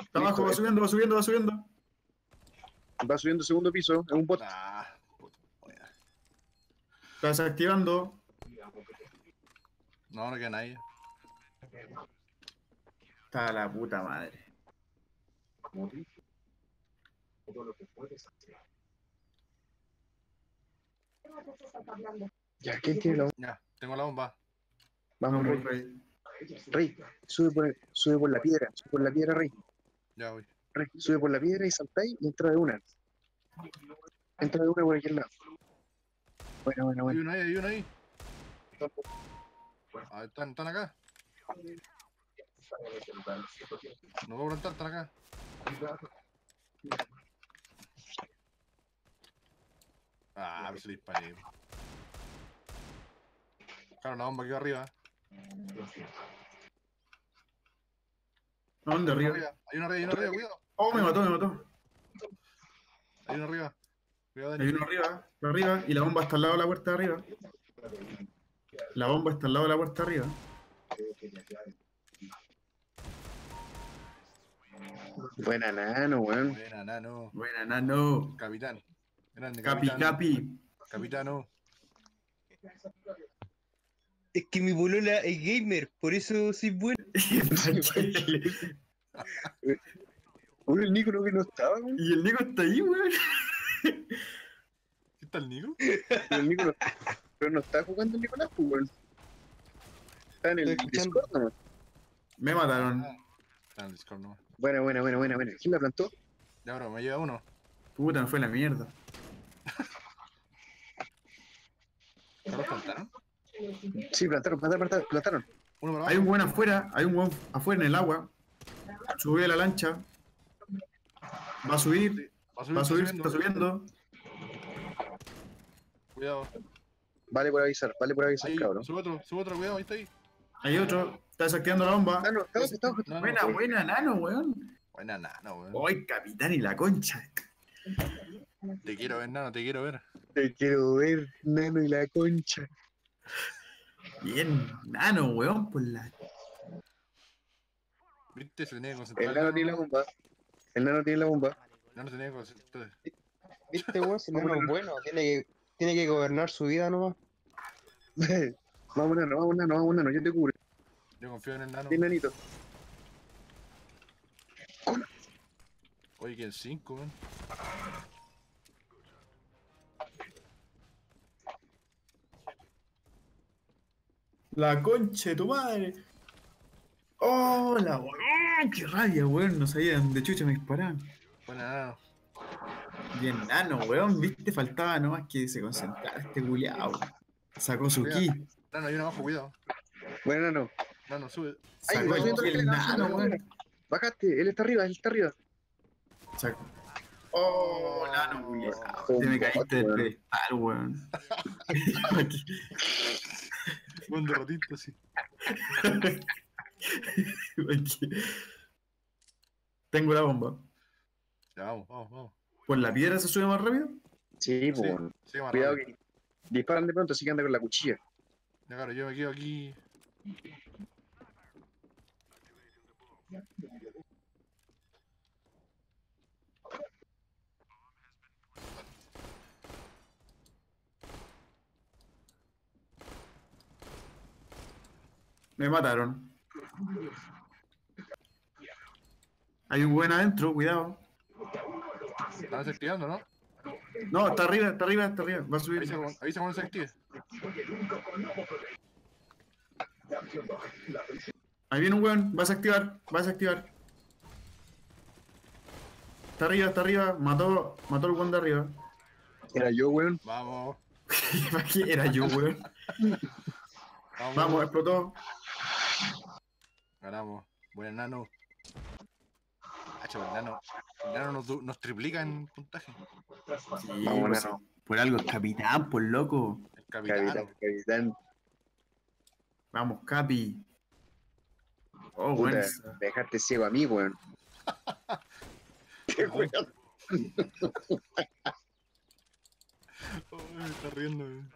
Está abajo, va subiendo, va subiendo, va subiendo. Va subiendo segundo piso, en un bot. Ah. Está desactivando. No, no queda nadie. Está la puta madre. Ya, ¿quién tiene la Ya, tengo la bomba. Vamos, Rey. Vamos, Rey. Rey, sube por, sube por la piedra, sube por la piedra, Rey. Ya voy. Rey, sube por la piedra y saltáis y entra de una. Entra de una por aquí al lado. Bueno, bueno, Hay bueno. uno ahí, hay uno ahí. Ah, están, están acá. No voy a plantar, están acá. Ah, me se le disparé. Claro, la bomba quedó arriba. ¿A dónde arriba? Hay uno arriba, hay uno arriba, cuidado. Oh, me mató, me mató. Hay uno arriba. Cuidado, Hay uno arriba, arriba, y la bomba está al lado de la puerta de arriba. La bomba está al lado de la puerta de arriba. Buena nano, weón. Buena, nano. Buena, nano. Capitán. Grande, Capi, capitán. capi. Capitano. Es que mi bolola es gamer, por eso soy bueno. Uy, el Nico no que no estaba, weón. y el Nico está ahí, weón. ¿Qué está el Nico? El Nico no, pero no está jugando el Nicolás, pues, weón. Está en el. Discord nomás. Me mataron. Está en el Discord nomás. Buena, buena, buena, buena, buena. ¿Quién la plantó? Ya, bro, me lleva uno. Puta, me fue la mierda. ¿Ya los plantaron? Sí, plantaron, plantaron, plantaron. Hay un buen afuera, hay un buen afuera en el agua. Subió a la lancha. Va a subir, Va a subir, va a está subir, está subiendo. Cuidado. Vale por avisar, vale por avisar, Ahí, cabrón. sube otro, sube otro, cuidado, ahí está ahí. Hay otro, está desactivando la bomba. Ah, no, estamos, estamos. No, no, Buena, buena, nano, weón. Buena nano, weón. Ay, capitán y la concha. Te quiero ver, nano, te quiero ver. Te quiero ver, nano y la concha. Bien, nano, weón, por la. ¿Viste? Se tenía que concentrar. El nano tiene la bomba. El nano tiene la bomba. Maricón. Nano se tenía que concentrar. Viste, weón, si no es bueno, tiene que, tiene que gobernar su vida nomás. vamos, nano, vamos, nano, vamos, nano, yo te cubro. Yo confío en el nano. Bien, nanito. Oye, que en 5, weón. La concha de tu madre. Oh, la weón. Qué rabia, weón. No sabía dónde chucha me disparaban. Buena nano. Bien, nano, weón. Viste, faltaba nomás que se concentrara este culiao. Sacó su ki. Nano, hay uno abajo, cuidado. Bueno, nano. Nano, sube. Ay, Sacó el ki el nano, weón. Bajaste, él está arriba, él está arriba. Sacó. Oh, nano, culiao. Oh, Te me caíste del weón. pedestal, weón. Buen derrotista, sí. Tengo la bomba. Ya, vamos, vamos, vamos. ¿Por la piedra se sube más rápido? Sí, pues. Sí, más Cuidado rápido. que disparan de pronto, así que anda con la cuchilla. Ya, claro, yo me quedo aquí. Me mataron. Hay un buen adentro, cuidado. Están desactivando, ¿no? No, está arriba, está arriba, está arriba. Va a subir. Avisa cuando- se active. Ahí viene un weón, vas a activar, vas a activar. Está arriba, está arriba, mató, mató al weón de arriba. Era yo, weón. Vamos, ¿Para qué era yo, weón? vamos. Vamos, explotó. Ganamos. Buen nano. Hacho, el nano. El nano nos, nos triplica en puntaje. Sí, Vamos, pues, por algo es capitán, por loco. El capitán. Capitán, capitán. Vamos, Capi. Oh, Puta, bueno. dejaste ciego a mí, weón. Qué weón. Ay, me está riendo, weón.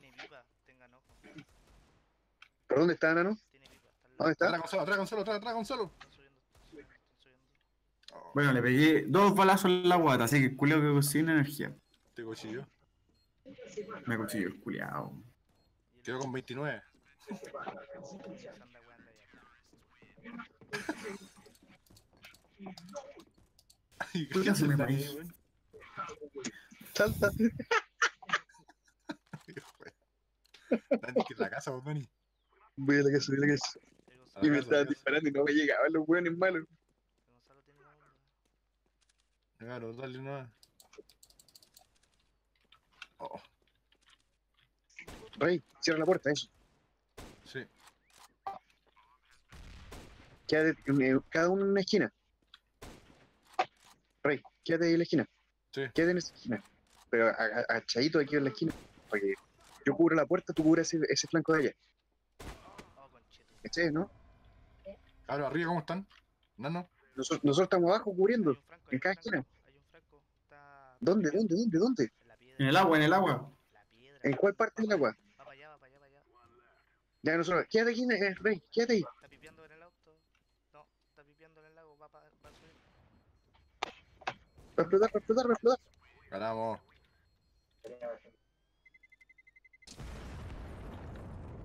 Tiene pipa, tengan ojo. ¿Por dónde está, nano? ¿Dónde está? Atrás, Gonzalo, atrás, Gonzalo, atrás, Gonzalo. Bueno, le pegué dos balazos en la guata, así que el culiao que cocina energía. Te cuchillo. Me cuchillo el culiao. Quedó con 29. se anda weando ahí acá. Ay, ¿Por qué se me weón. Salta. Dani, que la casa, vos, Dani. Voy a la casa, voy a la casa. Y me estaban disparando y no me llegaban los weones malos. Gonzalo tiene la bomba. Claro, dale una. Oh, Rey, cierra la puerta, eso. sí. Quédate, eh, cada uno en una esquina. Rey, quédate ahí en la esquina. Sí. Quédate en esa esquina. Pero agachadito aquí en la esquina. Porque yo cubro la puerta, tú cubres ese, ese flanco de allá. ¿Cachai, no? Claro, arriba, ¿cómo están? Nano. Nosotros, nosotros estamos abajo Hay cubriendo. un franco, hay en cada esquina. Hay un franco. Está. ¿Dónde, dónde, dónde, dónde? En la piedra. En el agua, en el agua. La piedra. ¿En cuál parte del agua? Va para allá, va para allá, para allá. Ya nosotros, quédate aquí, eh, Rey, quédate ahí. Está pipeando en el auto. No, está pipeando en el lago. Va, pa- va a subir. Va a explotar, va a explotar, va a explotar. Ganamos.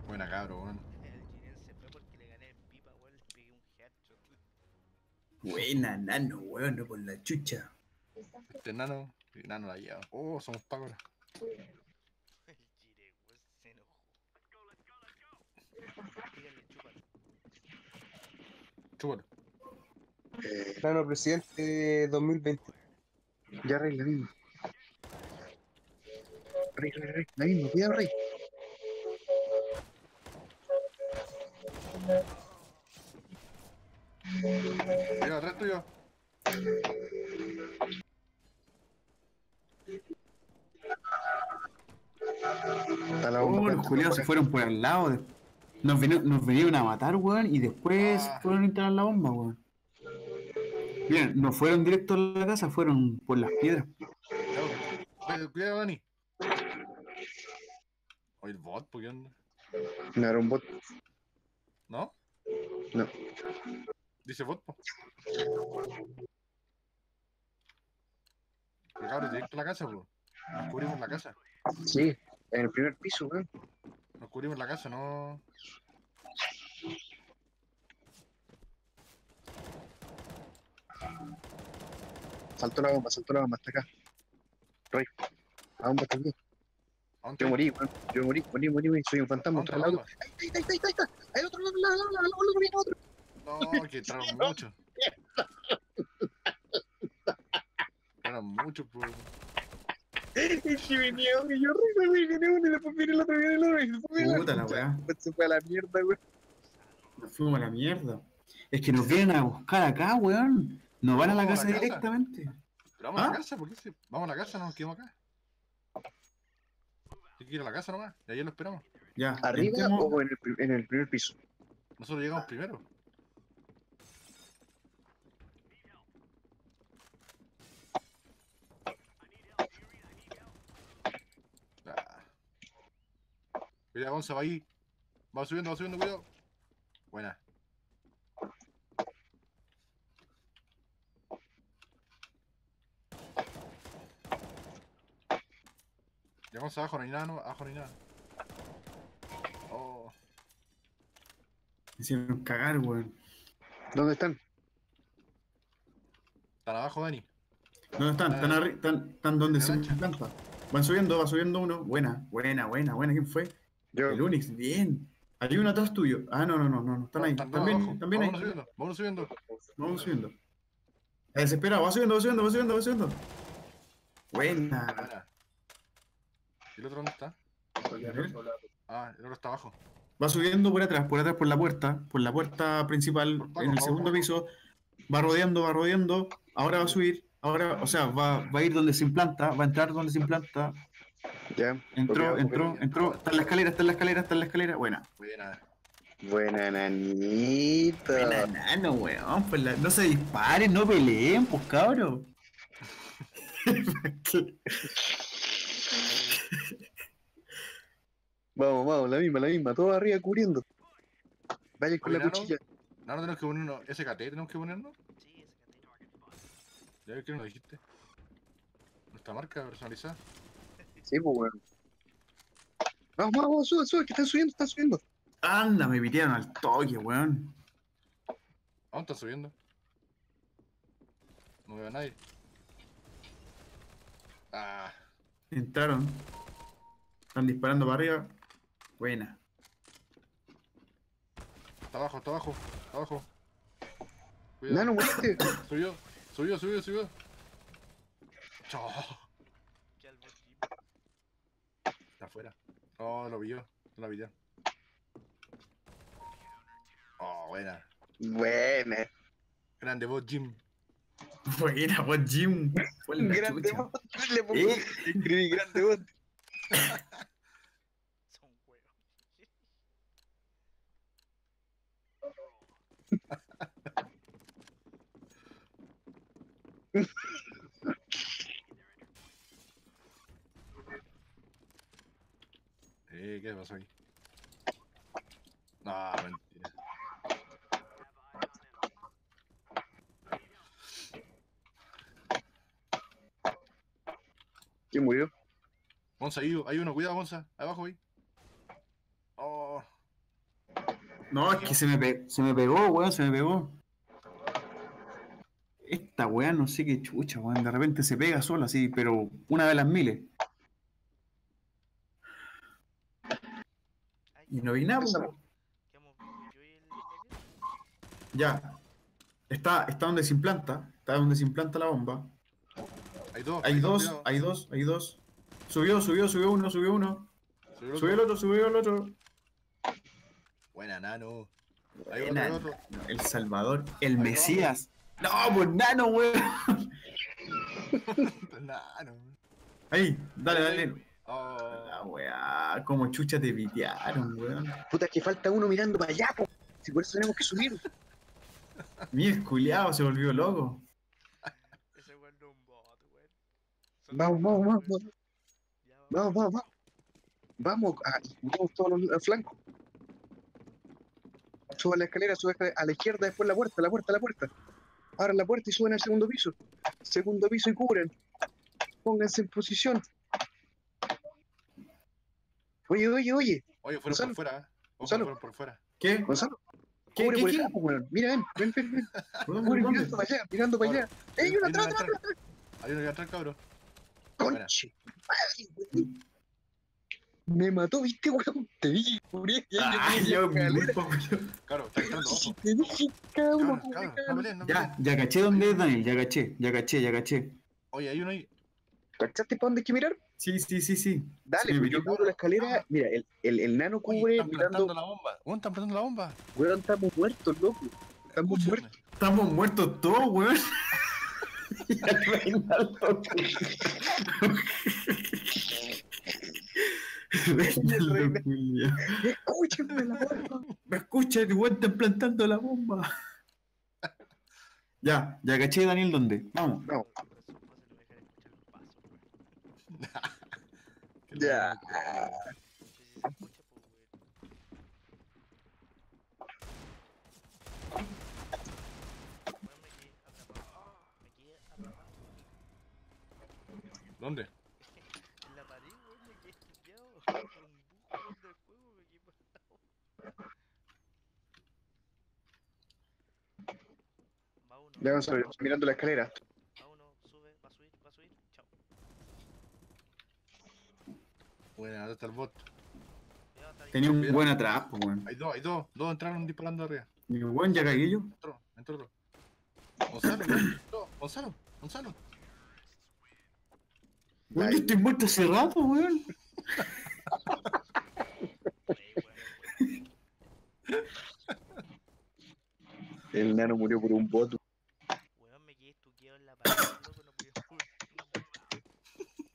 Buena cabro, weón. El Ginen se fue porque le gané en pipa, weón. Le pegué un headshot. Buena, nano, weón, no por la chucha. Este nano. Y nano la lleva. Oh, somos pagos. El weón, se enojó. Dígale, chúpalo. Chúpalo. Eh, Plano presidente 2020. ya, Rey, la misma. Rey, Rey, Rey, la misma, cuidado, Rey. Mira, atrás tuyo. Está la Oh, bomba. los culiados se fueron por al lado. de- Nos, vino- nos vinieron a matar, weón, y después Ah. fueron a instalar la bomba, weón. Bien, no fueron directo a la casa, fueron por las piedras. Cuidado, Dani. Oye, el bot, ¿por qué anda? No era un bot. ¿No? No. Dice bot, po. Pero cabrón, directo a la casa, po. Nos cubrimos la casa. Sí, en el primer piso, weón. Nos cubrimos la casa, no. Saltó la bomba, saltó la bomba, hasta acá. Rey. La bomba está aquí. ¿A dónde Yo morí, weón. Yo morí, morí, morí, morí. Soy un ¿A fantasma. Otro lado. Ahí está, ahí está, ahí está, ahí otro lado, lado, lado, otro. No, que entraron mucho. Entraron mucho, po. Es que venía y yo arriba, güey, viene uno y después viene el otro, viene el otro. Y después viene el Puta la otro. weá. Se fue a la mierda, güey. Nos fuimos a la mierda. Es que nos vienen a buscar acá, weón. Nos van a la a casa directamente. Pero vamos a ¿Ah? la casa, ¿por qué se- Vamos a la casa, no nos quedamos acá. Hay que ir a la casa nomás, y ayer lo esperamos. Ya. ¿Arriba o en el, en el primer piso? Nosotros llegamos primero. Cuidado, Gonza, va ahí. Va subiendo, va subiendo, cuidado. Buena. Ya Gonza, abajo no hay nada, no, abajo no hay nada. Oh. Me hicieron cagar, weón. ¿Dónde están? Están abajo, Dani. ¿Dónde están? Están, Ah. arri- están, están donde se planta. Van subiendo, va subiendo uno. Buena, buena, buena, buena. ¿Quién fue? Yo. El Unix, bien. Hay uno atrás tuyo. Ah, no, no, no, no, no. Están ahí. Están También, abajo. también ahí. Vámonos subiendo, vámonos subiendo. Vamos subiendo. Desesperado, va subiendo, va subiendo, va subiendo, va subiendo. Buena. Buena. ¿Y el otro dónde está? Ah, el otro está abajo. Va subiendo por atrás, por atrás, por la puerta, por la puerta principal, Paco, en el segundo Paco. piso. Va rodeando, va rodeando. Ahora va a subir. Ahora, o sea, va, va a ir donde se implanta, va a entrar donde se implanta. Ya. Entró, entró, entró. Está en la escalera, está en la escalera, está en la escalera. Buena. Buena. Buena nanita. Buena nano, weón. Pues la- no se disparen, no peleen, pues cabros. Vamos, vamos, la misma, la misma. Todos arriba cubriendo. Vaya con la Nano. cuchilla. No, no tenemos que ponernos. SKT tenemos que ponernos. Sí, ese catero. Ya ves que no lo dijiste. Nuestra marca personalizada. Sí, pues, weón. Vamos, vamos, vamos, sube, sube, que están subiendo, están subiendo. Anda, me pitearon al toque, weón. Aún está subiendo. No veo a nadie. Ah, Entraron. Están disparando para arriba. Buena. está abajo, está abajo, está abajo. Cuidado. Nano, moriste. Subió, subió, subió, subió. Chao. Que al botín. Está afuera. Oh, lo vio, no la vio. Oh, buena. Buena. Grande voz, Jim. Buena, bot Jim. Grande bot. Le pongo. Eh. Escribí grande bot. ¿qué pasó ahí? No, mentira. ¿Quién murió? Monza, ahí, hay uno, cuidado, Monza. Abajo ahí. Oh, No, es que se me, pe- se me pegó, weón, se me pegó. Esta weá no sé qué chucha, weón. De repente se pega sola así, pero una de las miles. Y no vi nada, Daniel. Ya. Está, está donde se implanta. Está donde se implanta la bomba. hay dos. Hay dos, hay dos, hay dos. Subió, subió, subió uno, subió uno. Subió el Subió el otro. subió el otro. Buena, nano. Buena, hay otro. Nano, El Salvador, el. Mesías. No, pues nano, weón. Nah, no. Ahí, dale, dale. Oh. La weá, como chucha te pitearon, weón. Puta, es que falta uno mirando para allá, po. Si por eso tenemos que subir. Mira, culiado, se volvió loco. Ese weón no es un bot, weón. Vamos, vamos, vamos, vamos. Vamos, vamos, vamos. Vamos, a, vamos todos los al flanco. Suban la escalera, suban la escalera, a la izquierda, después la puerta, la puerta, la puerta. Abran la puerta y suben al segundo piso. Segundo piso y cubren. Pónganse en posición. Oye, oye, oye, Oye, fueron Gonzalo. por fuera. ¿eh? Ojo, Gonzalo. fueron por fuera. ¿Qué? Gonzalo. ¿Qué? Cubre ¿Qué? por ¿Qué? acá, po, weón. Mira, ven, ven, ven, ven. Cubre mirando para allá, mirando para allá. ¡Ey, Hay uno uno atrás, atrás. atrás! Hay uno que atrás, cabrón. ¡Conche! ¡Madre, weón! Me mató, viste, weón. Te dije, cubre. Ah, yo, mi culpa, weón. Claro, está entrando, ojo. Te dije, cada uno Cabrón, cabrón, cada no Ya, ya caché dónde es Daniel, ya caché, ya caché, ya caché. Oye, hay uno ahí. ¿Cachaste para dónde hay que mirar? Sí, sí, sí, sí. Dale, Sí, pues yo cubro la escalera. Mira, el, el, el nano Oye, cubre están plantando mirando. la bomba. Weón, están plantando la bomba. Weón, estamos muertos, loco. Estamos muertos. Estamos muertos todos, weón. Escúchenme la bomba. Me escucha, el weón está plantando la bomba. Ya, ya caché Daniel dónde. Vamos. No, atrapado. ¿Dónde? En la pared, weón, me quedé estudiado. Con un bug del juego, me quedé parado. Va uno, Ya, mirando la escalera. va uno, sube, va a subir, va a subir. Chao. Bueno, ahora está el bot. Tenía un buen atrás, pues, weón. Hay dos, hay dos. Dos entraron disparando arriba. Y weón, ya cagué yo. Entró, entró otro. Gonzalo, entró. Gonzalo, Gonzalo. Weón, yo estoy muerto hace rato, weón. El nano murió por un bot. Weón, me quedé estuqueado en la pared, loco, no podía jugar.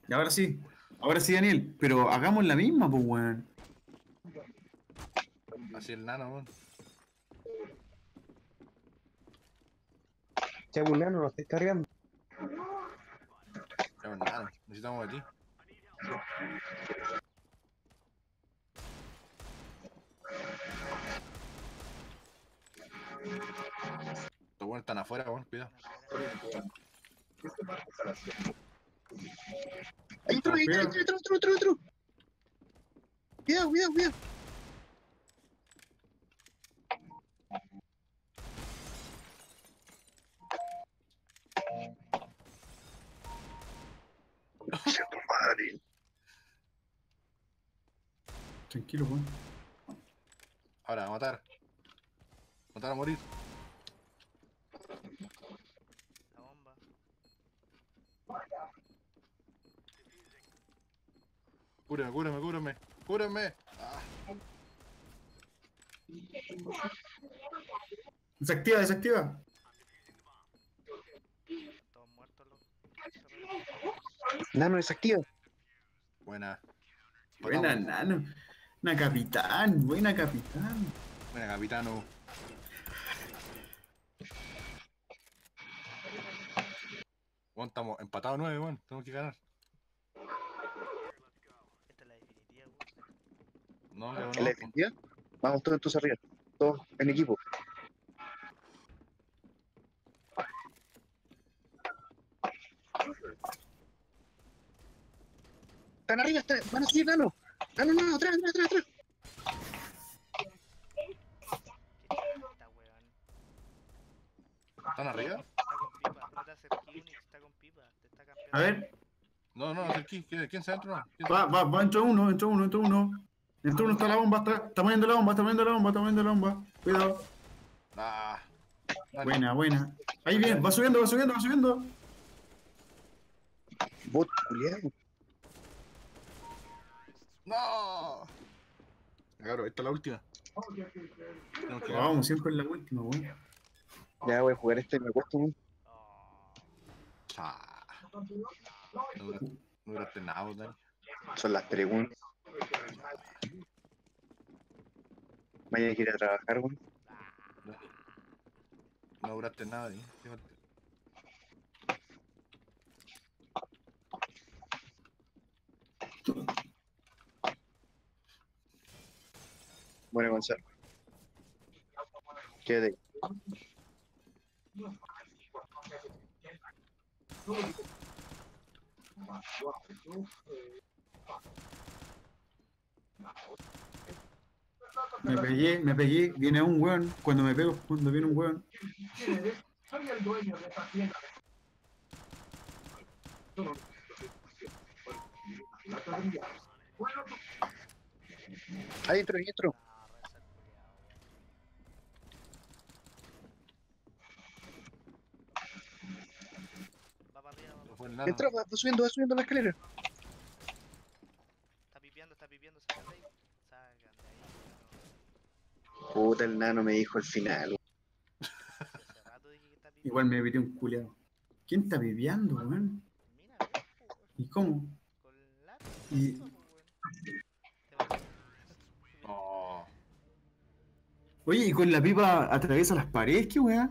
Y ahora sí. Ahora sí, Daniel. Pero hagamos la misma, pues, weón. Así el nano, weón. Ya, un nano, lo estoy cargando. Ya, el nano. Necesitamos de ti. Los buenos están afuera, weón. Cuidado. Ahí entró, ahí entró, ahí entró, entró, entró, entró, entró. Cuidado, cuidado, cuidado. Tranquilo, weón. Ahora, a matar. Matar a morir. Cúreme, cúreme, cúreme. Cúreme. Ah, Desactiva, desactiva. Todos muertos, loco. Nano desactiva. buena. Buena, nano. Una capitán, buena capitán. Buena, capitano. Bueno, estamos empatados nueve, weón. Tenemos que ganar. Esta es la definitiva, weón. No, no, ¿En la no. definitiva? Vamos todos entonces arriba. Todos en equipo. Están arriba, están, van a subir, Nano. Nano, no, atrás, atrás, atrás, atrás. ¿Están arriba? Está con pipa. No te acerques, Unix. Está con pipa. Te está campeando. A ver, No, no, aquí. ¿Quién, se entra? No? ¿Quién se va, va, va, entró uno, entró uno, entró uno. Entró uno, está la bomba, está, está poniendo la bomba, está poniendo la bomba, está poniendo la bomba. Cuidado. Ah. Dale. Buena, buena. Ahí bien, va subiendo, va subiendo, va subiendo. Bot, culiado. ¡No! Claro, esta es la última. Vamos, siempre en la última, weón. Ya voy a jugar este y me acuesto, weón. Ah, no duraste, nada, Dani. Son las tres, weón. Mañana quiere trabajar, weón. No, no duraste nada. Fíjate. Bueno, Gonzalo. Quédate. Me pegué, me pegué, viene un weón. Cuando me pego, cuando viene un weón. Soy el dueño de esta tienda. Ahí entro, ahí entro. reza el culiao, weón. Va para arriba, va No pa' fue el nano. Entra, va va subiendo, va subiendo la escalera. Está pipiando, está pipiando, sacan de ahí. Sacan de ahí. Puta, el nano me dijo al final. Igual me pitió un culeado. ¿Quién está viviando, weón? ¿Y cómo? Con la Y- pipa, Oh, Oye, ¿y con la pipa atraviesa las paredes? ¿Qué weá?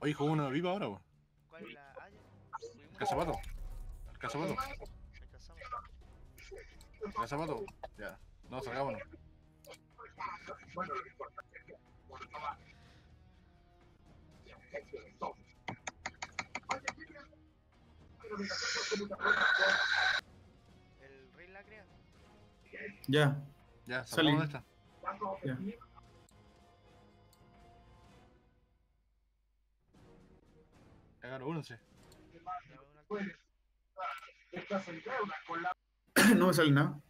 Oye, jugó una viva ahora, weón. Fuimos. Cazapato. Cazapato. Alcanzamos. Cazapato. Ya. No, salgámonos. El rey la crea. Ya, Ya, Salí. de esta. ya. Ya, claro, únanse. Ya veo un alto. Estás en deuda con la no me sale nada.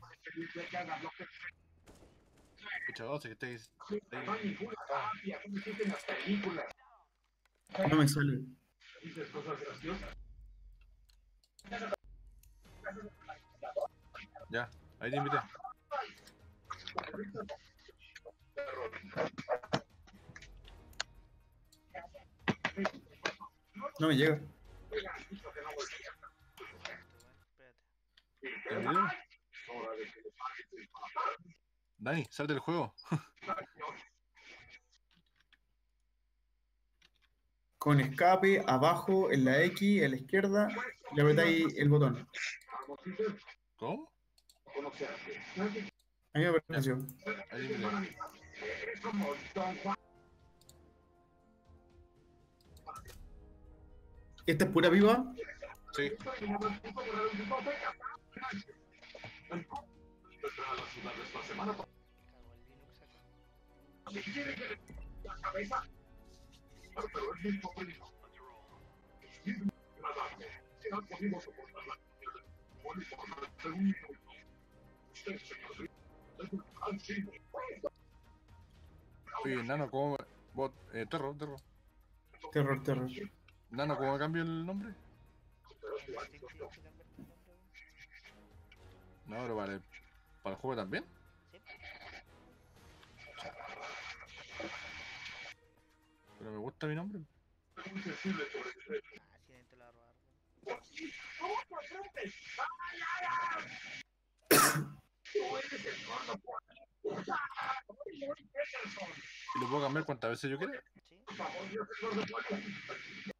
no me sale. Dices cosas graciosas. Ya, ahí te invité. No me llega. Dani, salte del juego. Con escape, abajo, en la X, a la izquierda, le apretáis el botón. ¿Cómo? A mí me apareció. Ahí ¿Esta es pura viva? Sí. Oye, Nano, ¿cómo. Bot, eh, terror, terror. Terror, terror. Nano, ¿cómo cambio el nombre? No, pero vale. ¿Para el juego también? Sí, Pero me gusta mi nombre. Ah, si te robar. Y lo puedo cambiar cuantas veces yo quiera. Sí.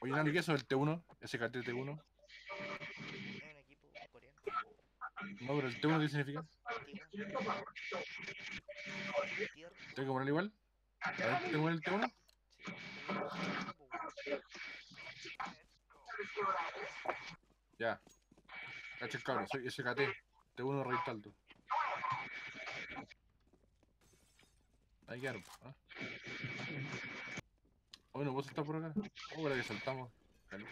Oye, ¿y qué es eso del T1? SKT T1. Es un equipo coreano. No, pero el T1 ¿qué significa? ¿Tengo que ponerlo igual? A ver, ¿tengo poner el T1? Ya. Cacha el cabrón, soy SKT. T1 Rey Talto. Ahí quedaron. ¿ah? ¿no puedo saltar por acá? Oh, para que saltamos. Dale.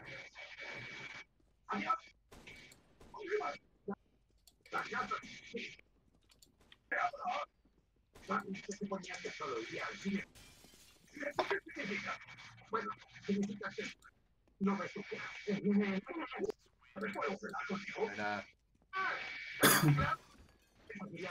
Mira,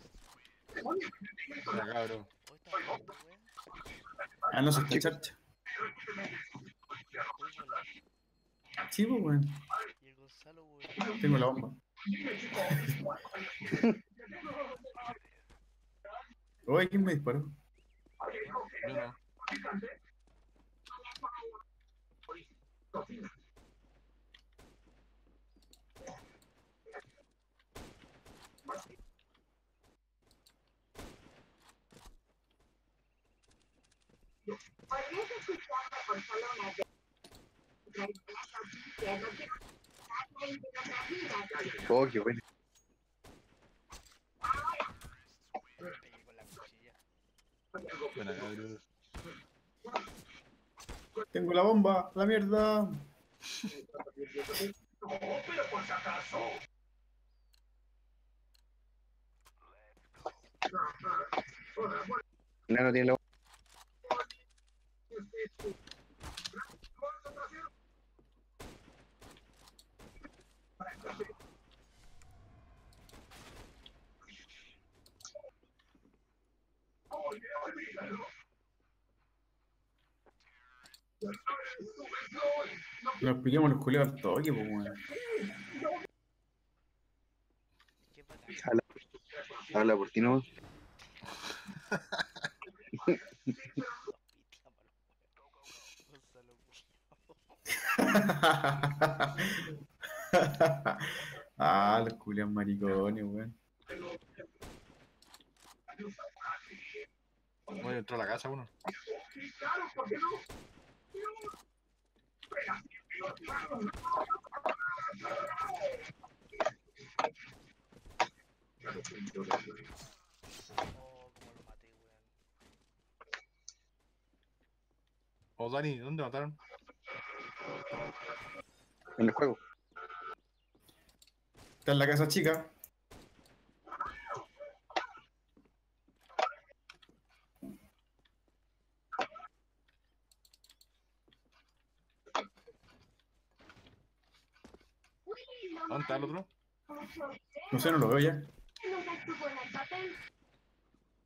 weón. Ah, no se está charcha. Fútbol, Sí, pues, weón. Y el Gonzalo, weón. Tengo la bomba. Oye, ¿quién me disparó? Yo no. ¿Podrías escucharme por solo una vez? Traeré las noticias, no quiero estar en otra vida. Oh, qué bueno. Pegué con la cuchilla. Buena, cabrón. Tengo la bomba, la mierda. Nano tiene la Culeos al toque, pues, weón. Qué bacán. Habla por ti, ¿no? Ah, los culeos maricones, weón. Voy a entrar a la casa uno. Oh, como lo maté, weón. Oh, Dani, ¿dónde mataron? En el juego. Está en la casa chica. ¿Dónde está el otro? No sé, no lo veo ya.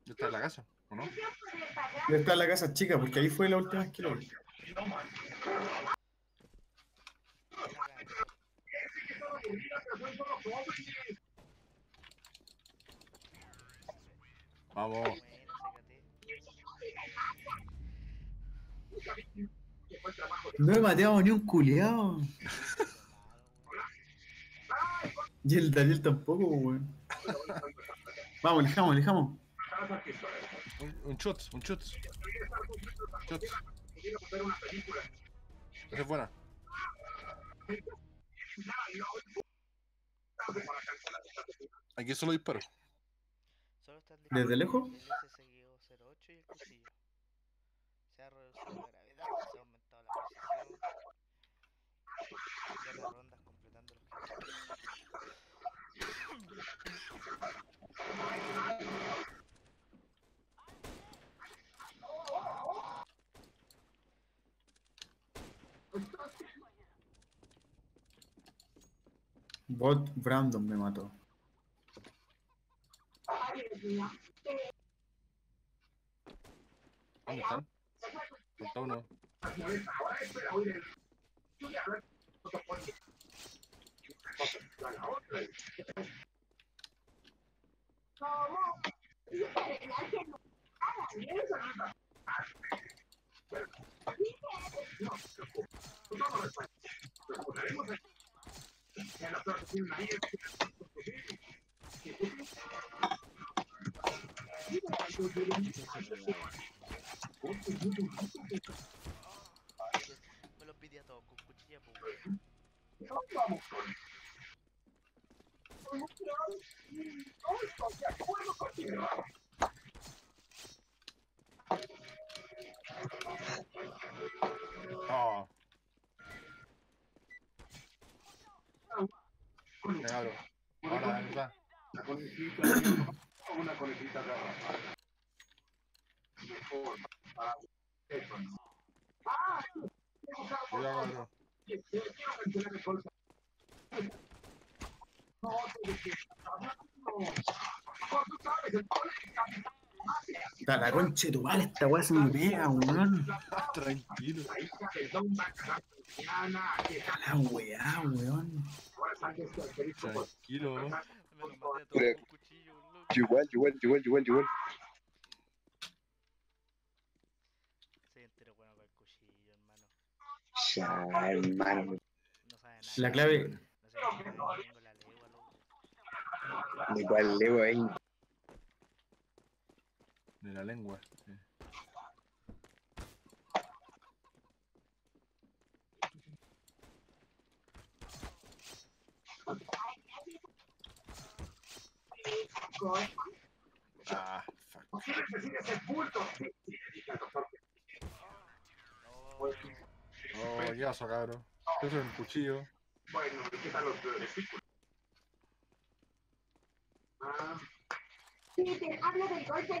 Ya está la casa, ¿o no? Ya está en la casa chica, porque ahí fue la última vez que lo vi. Vamos. Bueno, mateado ni un culeado. Y el Daniel tampoco, weón. Vamos, elijamos, elijamos. Un, un shot, un shot. Shot. Esa es buena. Aquí solo disparo. Solo están ¿Desde lejos? El SSG-08 y el cuchillo. Se ha reducido la gravedad, se ha aumentado la precisión. Ya las rondas completando los objetivos. Bot Brandon me mató. ¿Dónde están? Falta uno. Me los pide a todos con cuchilla, pues, weón. Oh. Ya, cabrón. Ahora, la verdad. Cuidado, cabrón. Está la concha de tu madre, esta weá se me pega, weón. Tranquilo. La weá, weón. Tranquilo. Me Igual, igual, igual, igual, igual. Soy entero bueno con el cuchillo, hermano. Ya, hermano. No sabe nada. La clave, No sé tengo la legua, loco. Ni cuál leo ahí. De la lengua. sí. Ah, fuck. Oh, yazo, cabrón. Eso es un cuchillo. Peter, habla del golpe.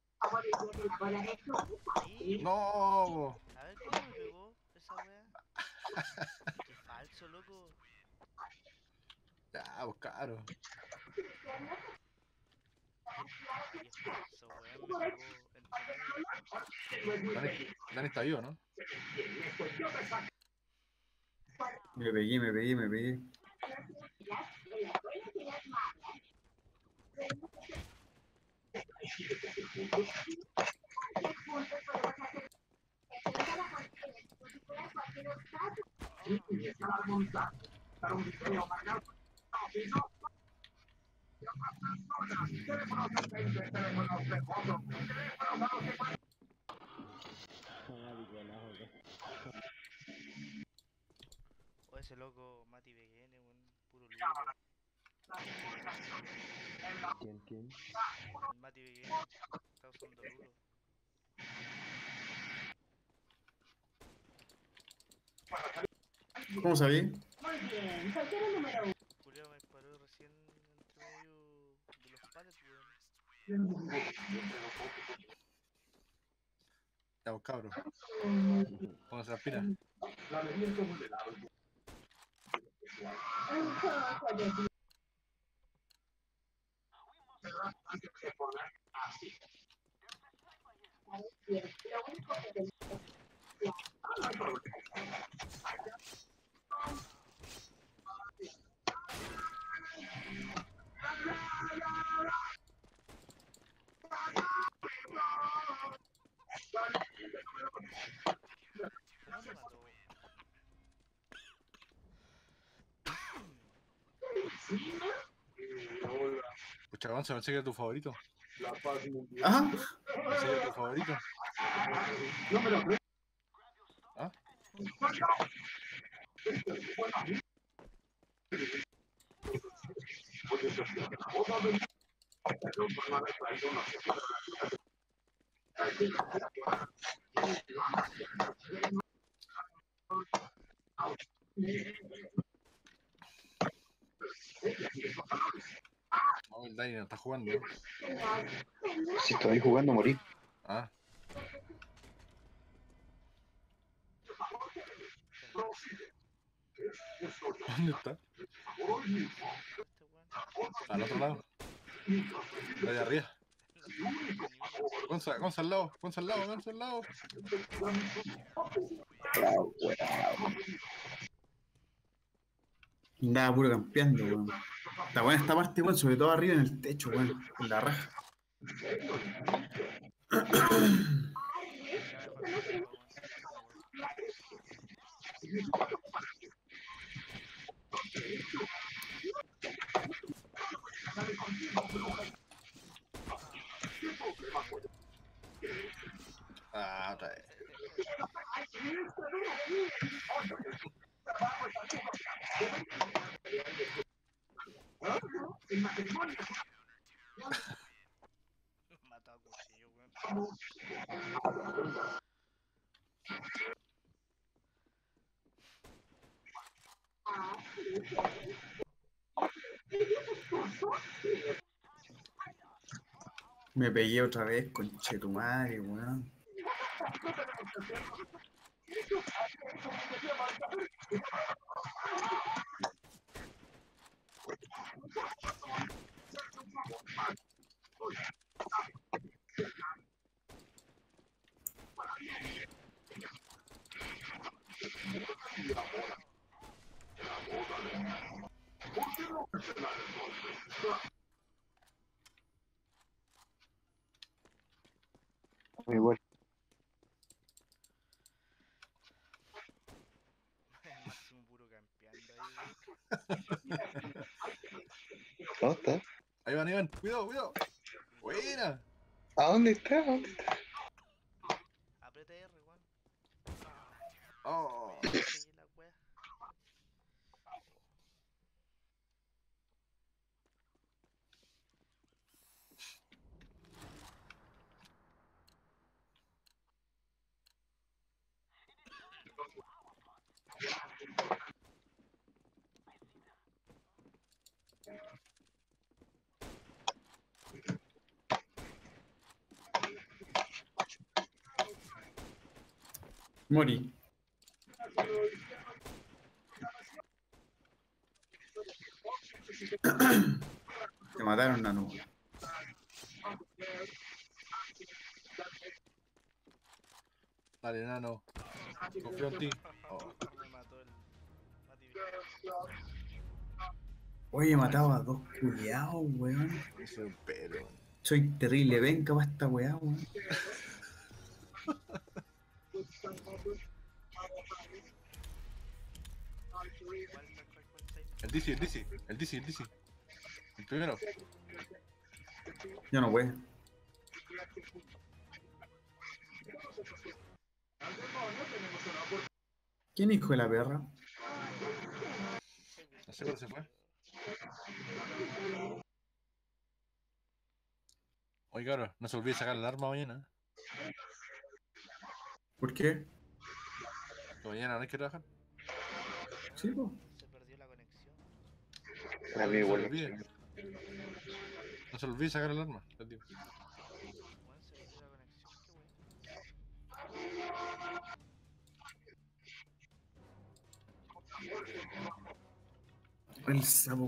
No Sí. A ver cómo me pegó esa wea. Qué falso, loco. Ya, pues caro. Está vivo, ¿no? Me pegué, me pegué, me pegué. O ese loco Mati Begene, weón. Puro lulo. ¿Quién, quién? El Mati. Está usando. ¿Cómo sabí? Muy bien, soltero número uno. Julio me disparó recién entre medio de los weón. Ya, pues lo único que ¿Cómo me mató? Avanza, pensé que era tu favorito. Ajá. Pensé que era tu favorito. No, el Dani no está jugando. ¿eh? Si estoy jugando a morir. Ah, ¿dónde está? Al otro lado. Allá arriba. Gonza, Gonza al lado, Gonza al lado, Gonza al lado. Andaba puro campeando, weón. Está buena esta parte, weón, sobre todo arriba en el techo, weón. En la raja. Yeah. pegué otra vez con Chetumare, weón. Igual. El máximo puro campeando ahí, weón. ¿Dónde está? Ahí van. Cuidado, cuidado. Buena. ¿A dónde está? ¿A dónde está? Aprieta R, weón. Oh. Seguí la wea. Morí. Te mataron, Nano. Dale, nano. Confío en ti. Oh. Me mató el. Mati Vizcarra. Oye, he matado a dos culiados, weón. Soy un pelo. Soy terrible, venga para esta weá, weón. El DC, el DC, el DC, el DC. El primero. Yo no puedo. ¿Quién hijo de la perra? No sé cuándo se fue. Cabrón, no se olvide sacar el arma mañana. ¿Por qué? Mañana no hay que trabajar. Sí, po. Se perdió la conexión. A mí No se igual. olvide. No se olvide sacar el arma. les digo. Weón, se perdió la conexión. Qué weón. El sapo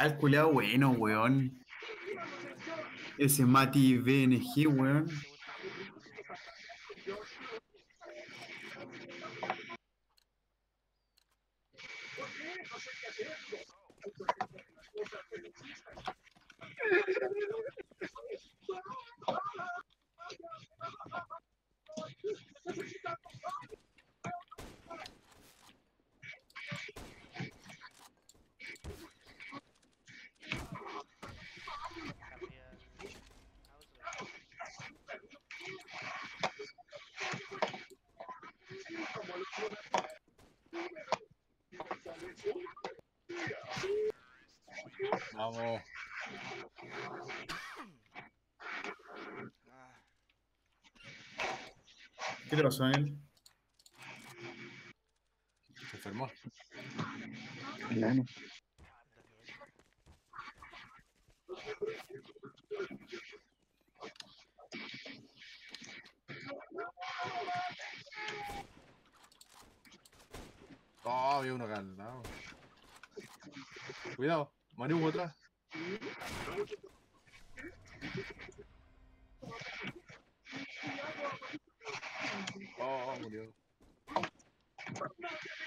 El culiao bueno, weón. Ese Mati BNG, weón. Arriba el- ah, otro. Vamos. Ah, ¿Qué te pasó a él? Se enfermó. Oh, había uno acá al lado. Cuidado, Marihuana atrás.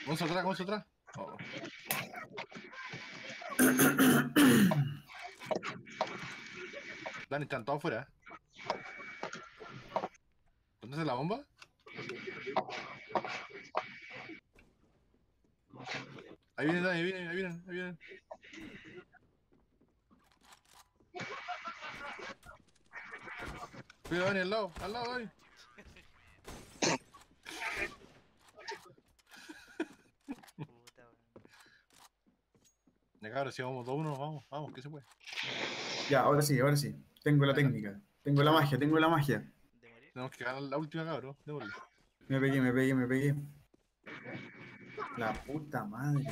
Vamos atrás, vamos atrás. Oh. Dani, están todos afuera. ¿Dónde está la bomba? Ahí vienen, Dani, ahí vienen, ahí vienen, ahí vienen. Cuidado, Dani, al lado, al lado, Dani. Puta, weón. Ya cabrón, si vamos 2-1, vamos, vamos, que se puede. Ya, ahora sí, ahora sí. Tengo la técnica. Tengo la magia, tengo la magia. Tenemos que ganar la última cabrón, démosle. Me pegué, me pegué, me pegué. La puta madre.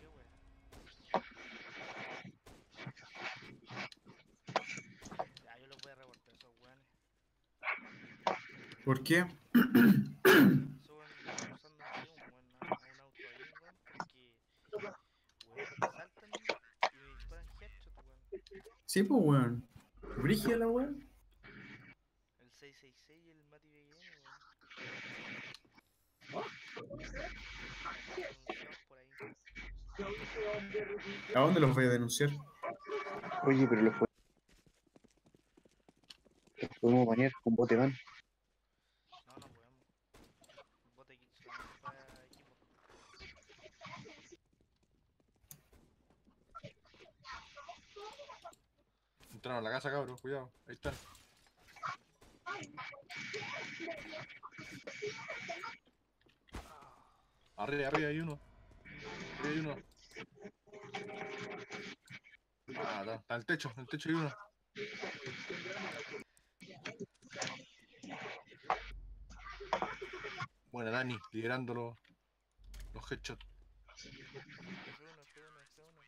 Qué weón. Ya, yo los voy a reportar esos weones. ¿Por qué? Suben usando así un buen a un auto ahí, weón, porque weón, te saltan y me disparan headshot, weón. Sí, pues, weón. Brígida la weón. El 666 y el Mati BN, weón. Por. ¿A dónde los voy a denunciar? Oye, pero los, pod- los podemos banear con bote van. No, no podemos. Bote aquí solamente para equipo. Entraron a la casa, cabrón, cuidado, ahí están. Arriba, arriba hay uno. Arriba hay uno. Ah, está, está en el techo, en el techo hay uno. Bueno, Dani, liderando los, headshots. F1, F1, F1.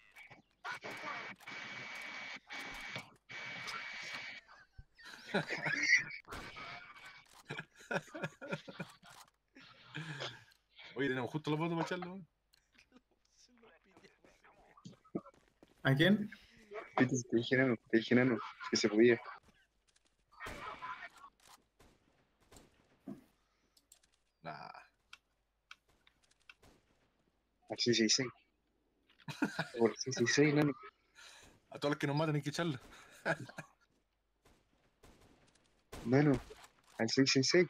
Oye, tenemos justo los votos para echarlo. Se ¿A quién? Te dije enano, te dije enano, que se podía. Nah. Al 666. Por 666, enano. A todos los que nos matan hay que echarlo. Mano, al 666.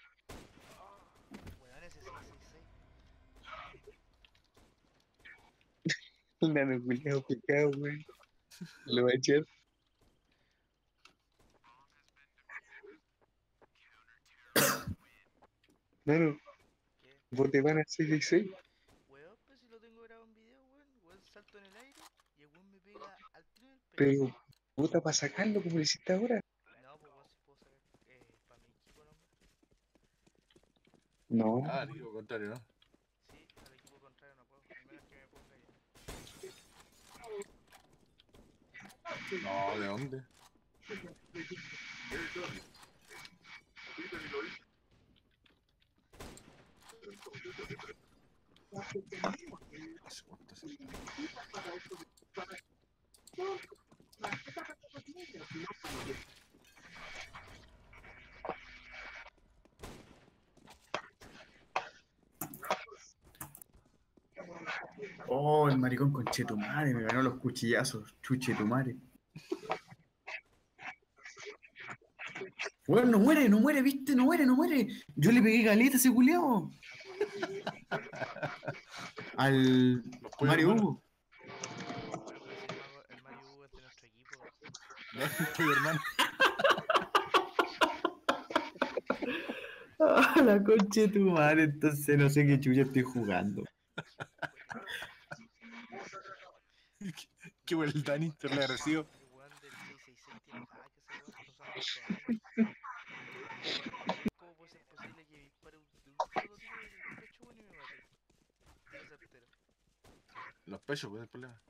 El nano culiado picado, güey. Lo va a echar. Mano, ¿vos te van a 666? Weón, pues si lo tengo grabado en video, weón. Weón salto en el aire y el me pega al tren. Pero, puta, para sacarlo como lo hiciste ahora. No, Ah, equipo contrario, ¿no? Sí, al equipo contrario no puedo. Al menos que me ponga ya. No, ¿de dónde? Hace cuánto se- Oh, maricón con Chetumare, me ganó los cuchillazos. Chuchetumare. Weón, no muere, no muere, viste, no muere, no muere. Yo le pegué galeta a ese culiao. Al Mario. Hugo. El Mario Hugo es de nuestro equipo. No, hermano. Ah, la concha de tu madre, entonces no sé qué chucha estoy jugando. Qué bueno el Dani, te lo agradecido. El weón del 666 tiene hack ese weón. no sabe actuar. ¿Cómo puede ser posible que dispare un, de un solo tiro del pecho, weón, y me mate? Tiro certero. Los pechos, pues, es el problema.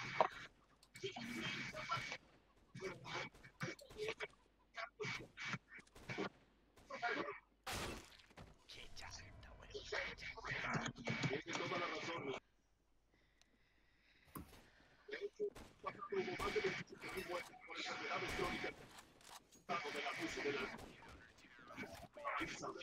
Qué chanta,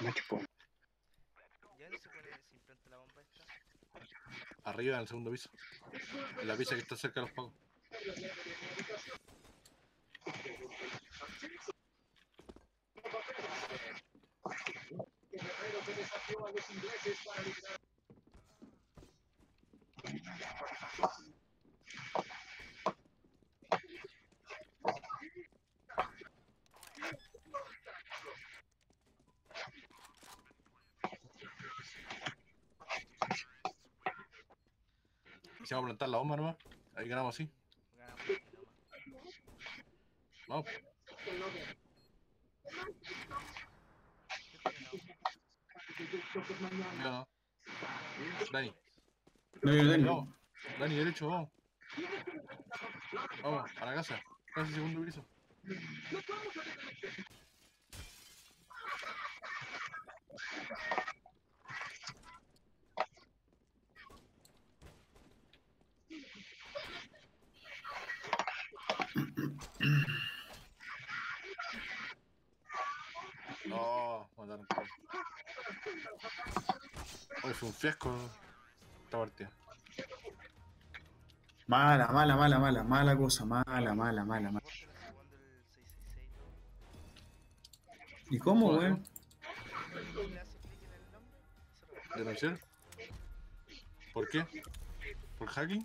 ¿Ya no se implanta la bomba esta? Arriba en el segundo piso. En la pieza que está cerca de los pagos. A plantar la bomba nomás, ahí ganamos así. Ganamos. Vamos. Yo no. Dani, No, yo Dani, vamos. Dani, derecho, vamos. Vamos, a la casa. Casi segundo piso. No, mataron. Hoy fue un fiasco esta partida. Mala, mala, mala, mala, mala cosa, mala, mala, mala, mala. Reporten ese weón del 666. ¿Y cómo, ¿Cómo weón? Va. ¿Denunciar? ¿Por qué? ¿Por hacking?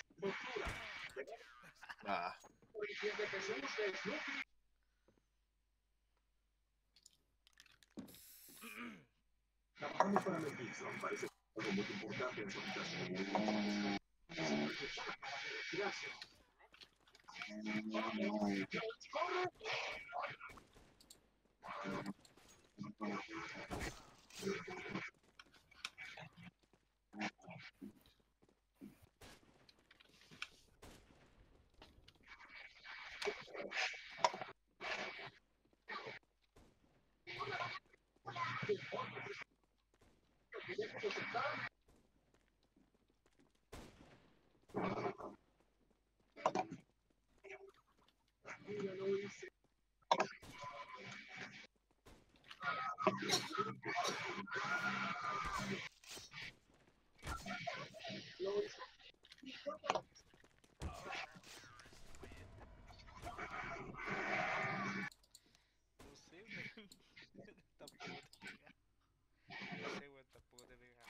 No sé, weón. tampoco te pega. No sé, weón, tampoco te pega.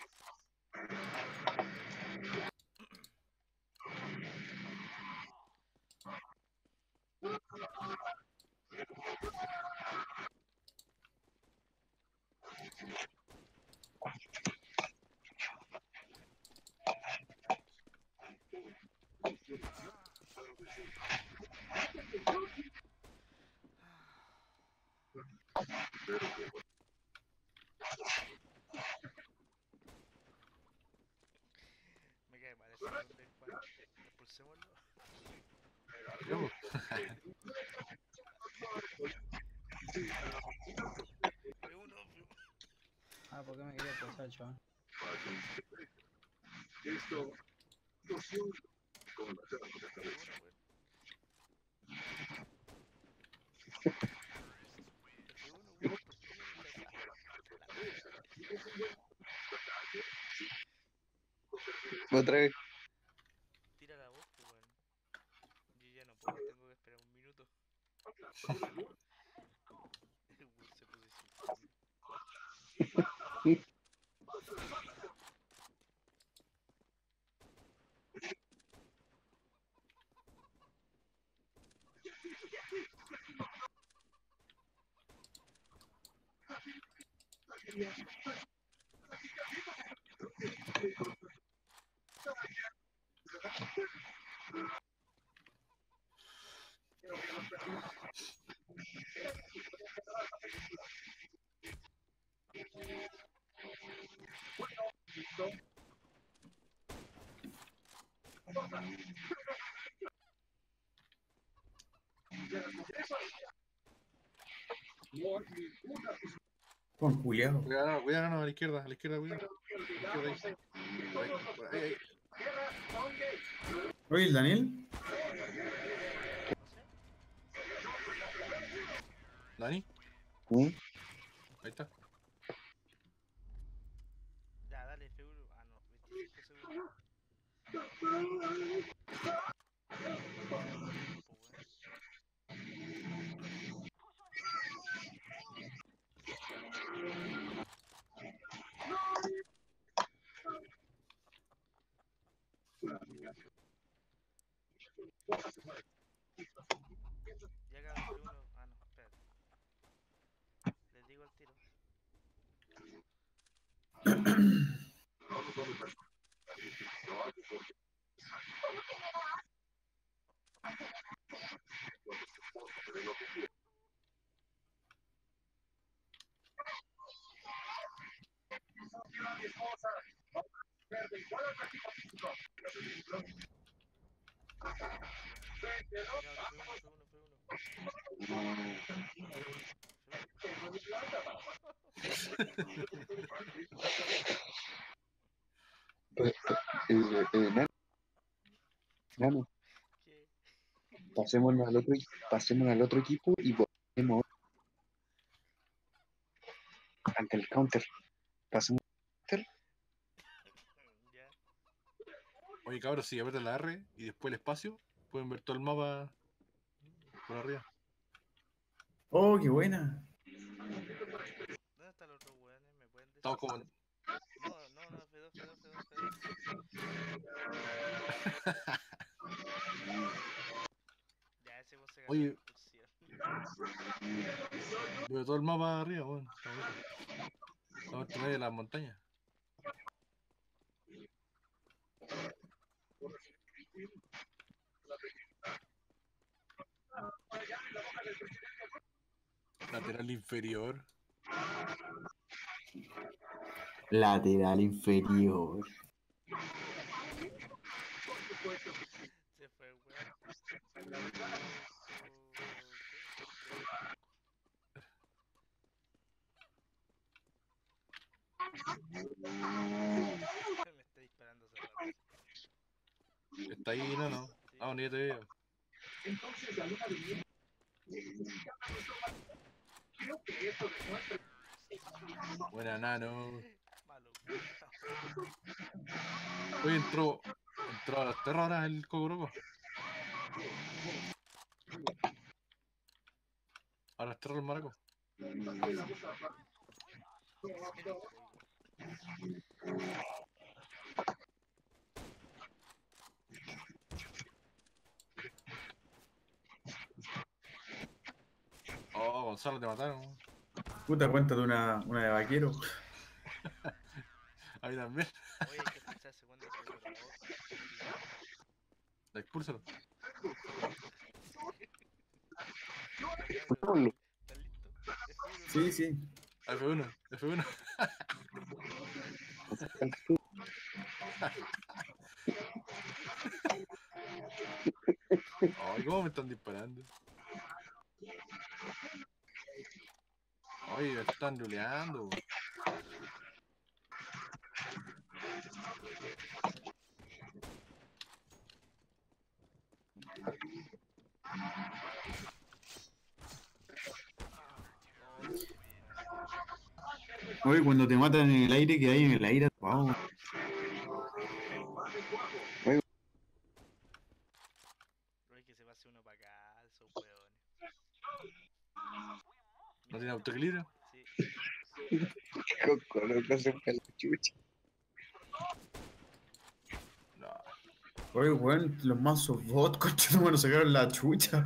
Me cae mal ese weón del Juan. Expulsémoslo. ya, pues. Fue uno, fue uno. Ah, ¿por qué quería pasar, chaval? Fue uno, weón. Fue uno, weón. ¿Por qué no le Otra vez. Tira la voz, pues, weón. Yo ya no puedo, tengo que esperar un minuto. Voy a ganar, voy a la izquierda, a la izquierda, voy a ganar. A la izquierda, ahí. Por ahí, por ahí, ahí. Oye, ¿el Daniel? Dani, ¿Mm? ahí está. Ya, dale, F1. Ah, no, 25 segundos. Po, weón. Ya acabó el F1. Ah, no, espérate. Les digo al tiro. Ya, F1, F1, Eh, eh, eh, Nano. Nano, ¿Qué? Pasémonos al otro, pasémonos al otro equipo y volvemos ante el counter. Pasemos Ya. Oye, cabros, si apretan la R y después el espacio, pueden ver todo el mapa por arriba. Oh, qué buena. ¿Dónde? ¿Me pueden decir? Estamos como. No, no, no, F2, F2, F2, F2. Se ganó Oye. Veo todo el mapa arriba, weón. Estamos entre medio de las montañas. Lateral inferior. Lateral inferior. Se fue, weón. Me está disparando rato. Está ahí, no, no. Ah, bueno, ya te veo. Buena, nano. Malo. Oye, entró. Entró a las terras ahora el Cocoroco. A las terras del Maraco. Oh, Gonzalo, te mataron. Puta, cuéntate una, una de vaquero. A mí también. Oye, que escuchar segunda. La expúlsalo. Ponlo. ¿Estás listo? Sí, sí. F1, F1. Ay, ¿cómo me están disparando? Oye, me están luleando. Oye, cuando te matan en el aire, que hay en el aire, wow. Oye, que se pase uno para acá, esos weones. ¿No tiene autoequilibrio? Sí. Cocoroco se fue la chucha. No. Oye, weón, los mazos bot, coche, no nos sacaron la chucha.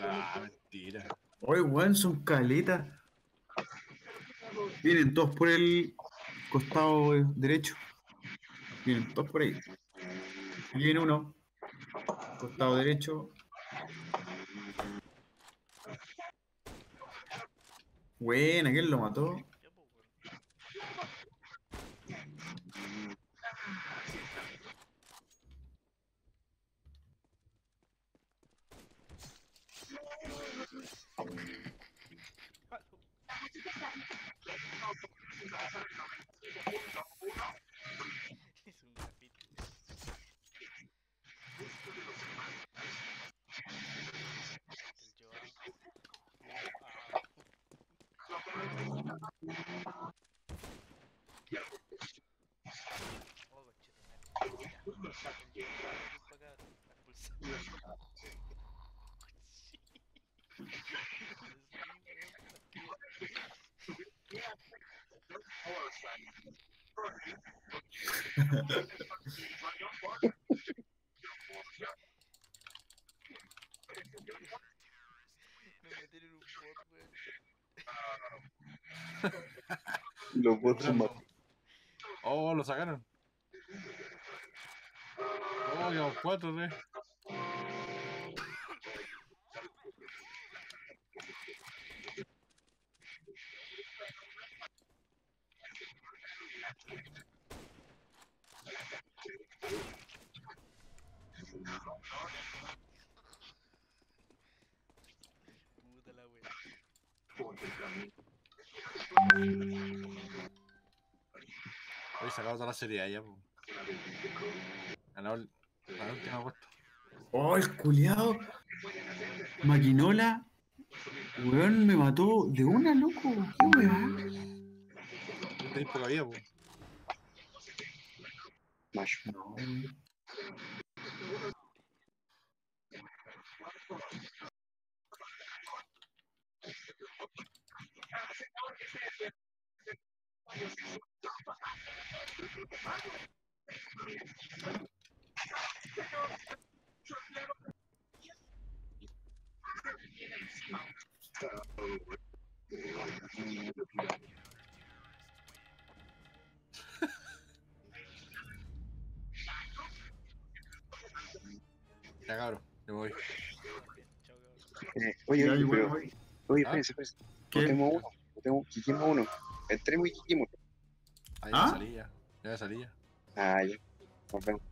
Ah, mentira. Oye, weón, son caletas. Vienen todos por el costado derecho. Vienen todos por ahí. Viene uno. Costado derecho. Buena, ¿quién lo mató? Hello. Los bots. Oh, lo sacaron. Oh, quedamos cuatro, re. Puta la wea. La serie ya, po. A la, ul- a la última puesta. Oh, el culiao. Maquinola. Weón, me mató de una, loco. ¿Qué weón? No tenéis poca vida, po. Mash. No, espérense, espérense. ¿Qué? Uno, quiquemos uno. Entremos y quiquemos. Ahí ¿Ah? ya salí ya. Ya salí ya. Ah, ya. Nos vemos.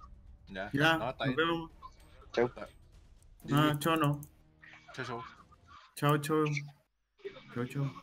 Ya. Ya, No, está nos bien. vemos. Chau. Ah, chao, no. Chao, chao. Chao, chao. Chao, chao.